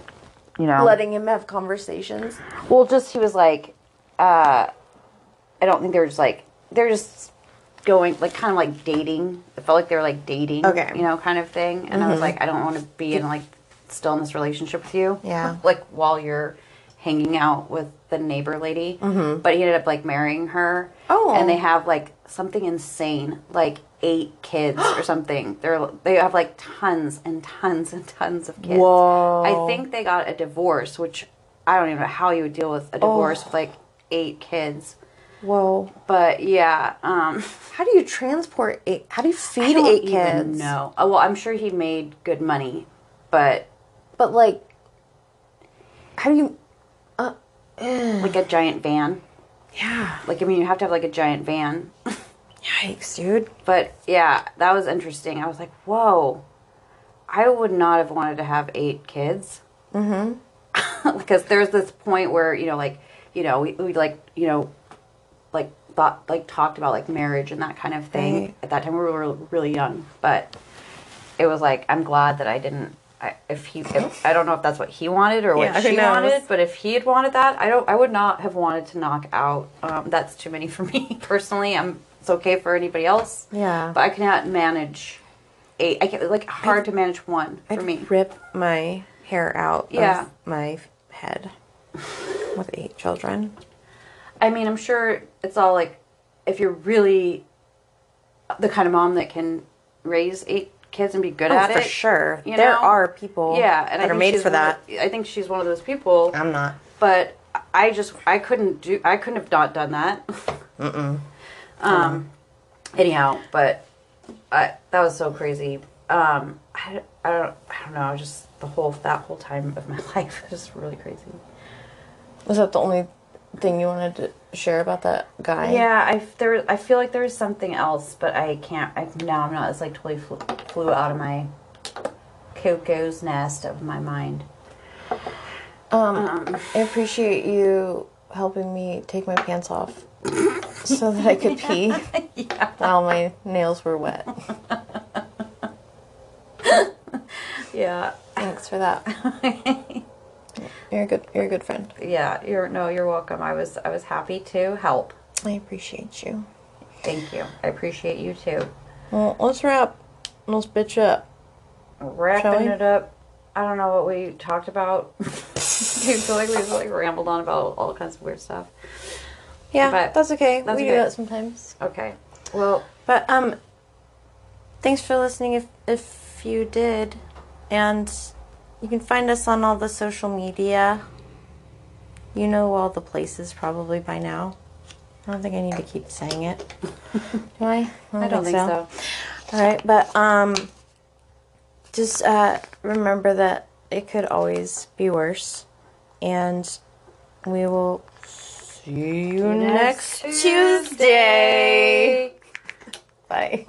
you know, Letting him have conversations. well, just he was like, uh, I don't think they were just like they're just going like kind of like dating. It felt like they were like dating, Okay. you know, kind of thing. And I was like, I don't want to be in like still in this relationship with you, Yeah. like while you're hanging out with the neighbor lady. Mm-hmm. But he ended up like marrying her. Oh. and they have like something insane, like eight kids or something. They're they have like tons and tons and tons of kids. Whoa. I think they got a divorce, which I don't even know how you would deal with a divorce with like eight kids. Whoa. But yeah, um, How do you transport eight? How do you feed eight kids? No. Oh, well, I'm sure he made good money, but But like, how do you? like a giant van. Yeah. Like I mean, you have to have like a giant van. Yikes, dude. But yeah, that was interesting. I was like, whoa, I would not have wanted to have eight kids. Mm-hmm. because there's this point where you know, like, you know, we, we like, you know, like thought, like talked about like marriage and that kind of thing. Right. At that time, we were really young, but it was like I'm glad that I didn't. I, if he, if, I don't know if that's what he wanted or what Yeah, she wanted, but if he had wanted that, I don't. I would not have wanted to knock out. Um, that's too many for me personally. I'm. It's okay for anybody else. Yeah. But I cannot manage eight. I can't like hard to manage one for I'd me. rip my hair out Yeah. of my head with eight children. I mean, I'm sure it's all like if you're really the kind of mom that can raise eight kids and be good Oh, at for it. For sure. you there know? are people Yeah, and I that are made for that. of- I think she's one of those people. I'm not. but I just I couldn't do I couldn't have not done that. Um. Anyhow, but I that was so crazy. Um. I, I don't I don't know. Just the whole that whole time of my life was just really crazy. Was that the only thing you wanted to share about that guy? Yeah, I there I feel like there was something else, but I can't. I now I'm not. It's like totally flew, flew out of my Coco's nest of my mind. Um, I appreciate you helping me take my pants off so that I could pee while my nails were wet. Yeah, Thanks for that. You're a good. You're a good friend. yeah. You're no, you're welcome. I was I was happy to help. I appreciate you. Thank you. I appreciate you too. Well, let's wrap. Let's bitch up. Wrapping it up. I don't know what we talked about. I feel like we just like rambled on about all kinds of weird stuff. Yeah, But that's okay. that's we okay. do that sometimes. Okay. Well, But um, thanks for listening. If if you did, and you can find us on all the social media. You know all the places probably by now. I don't think I need to keep saying it. Do I? I don't think so. All right, but um, just uh, remember that it could always be worse, and we will see you next Next Tuesday. Bye.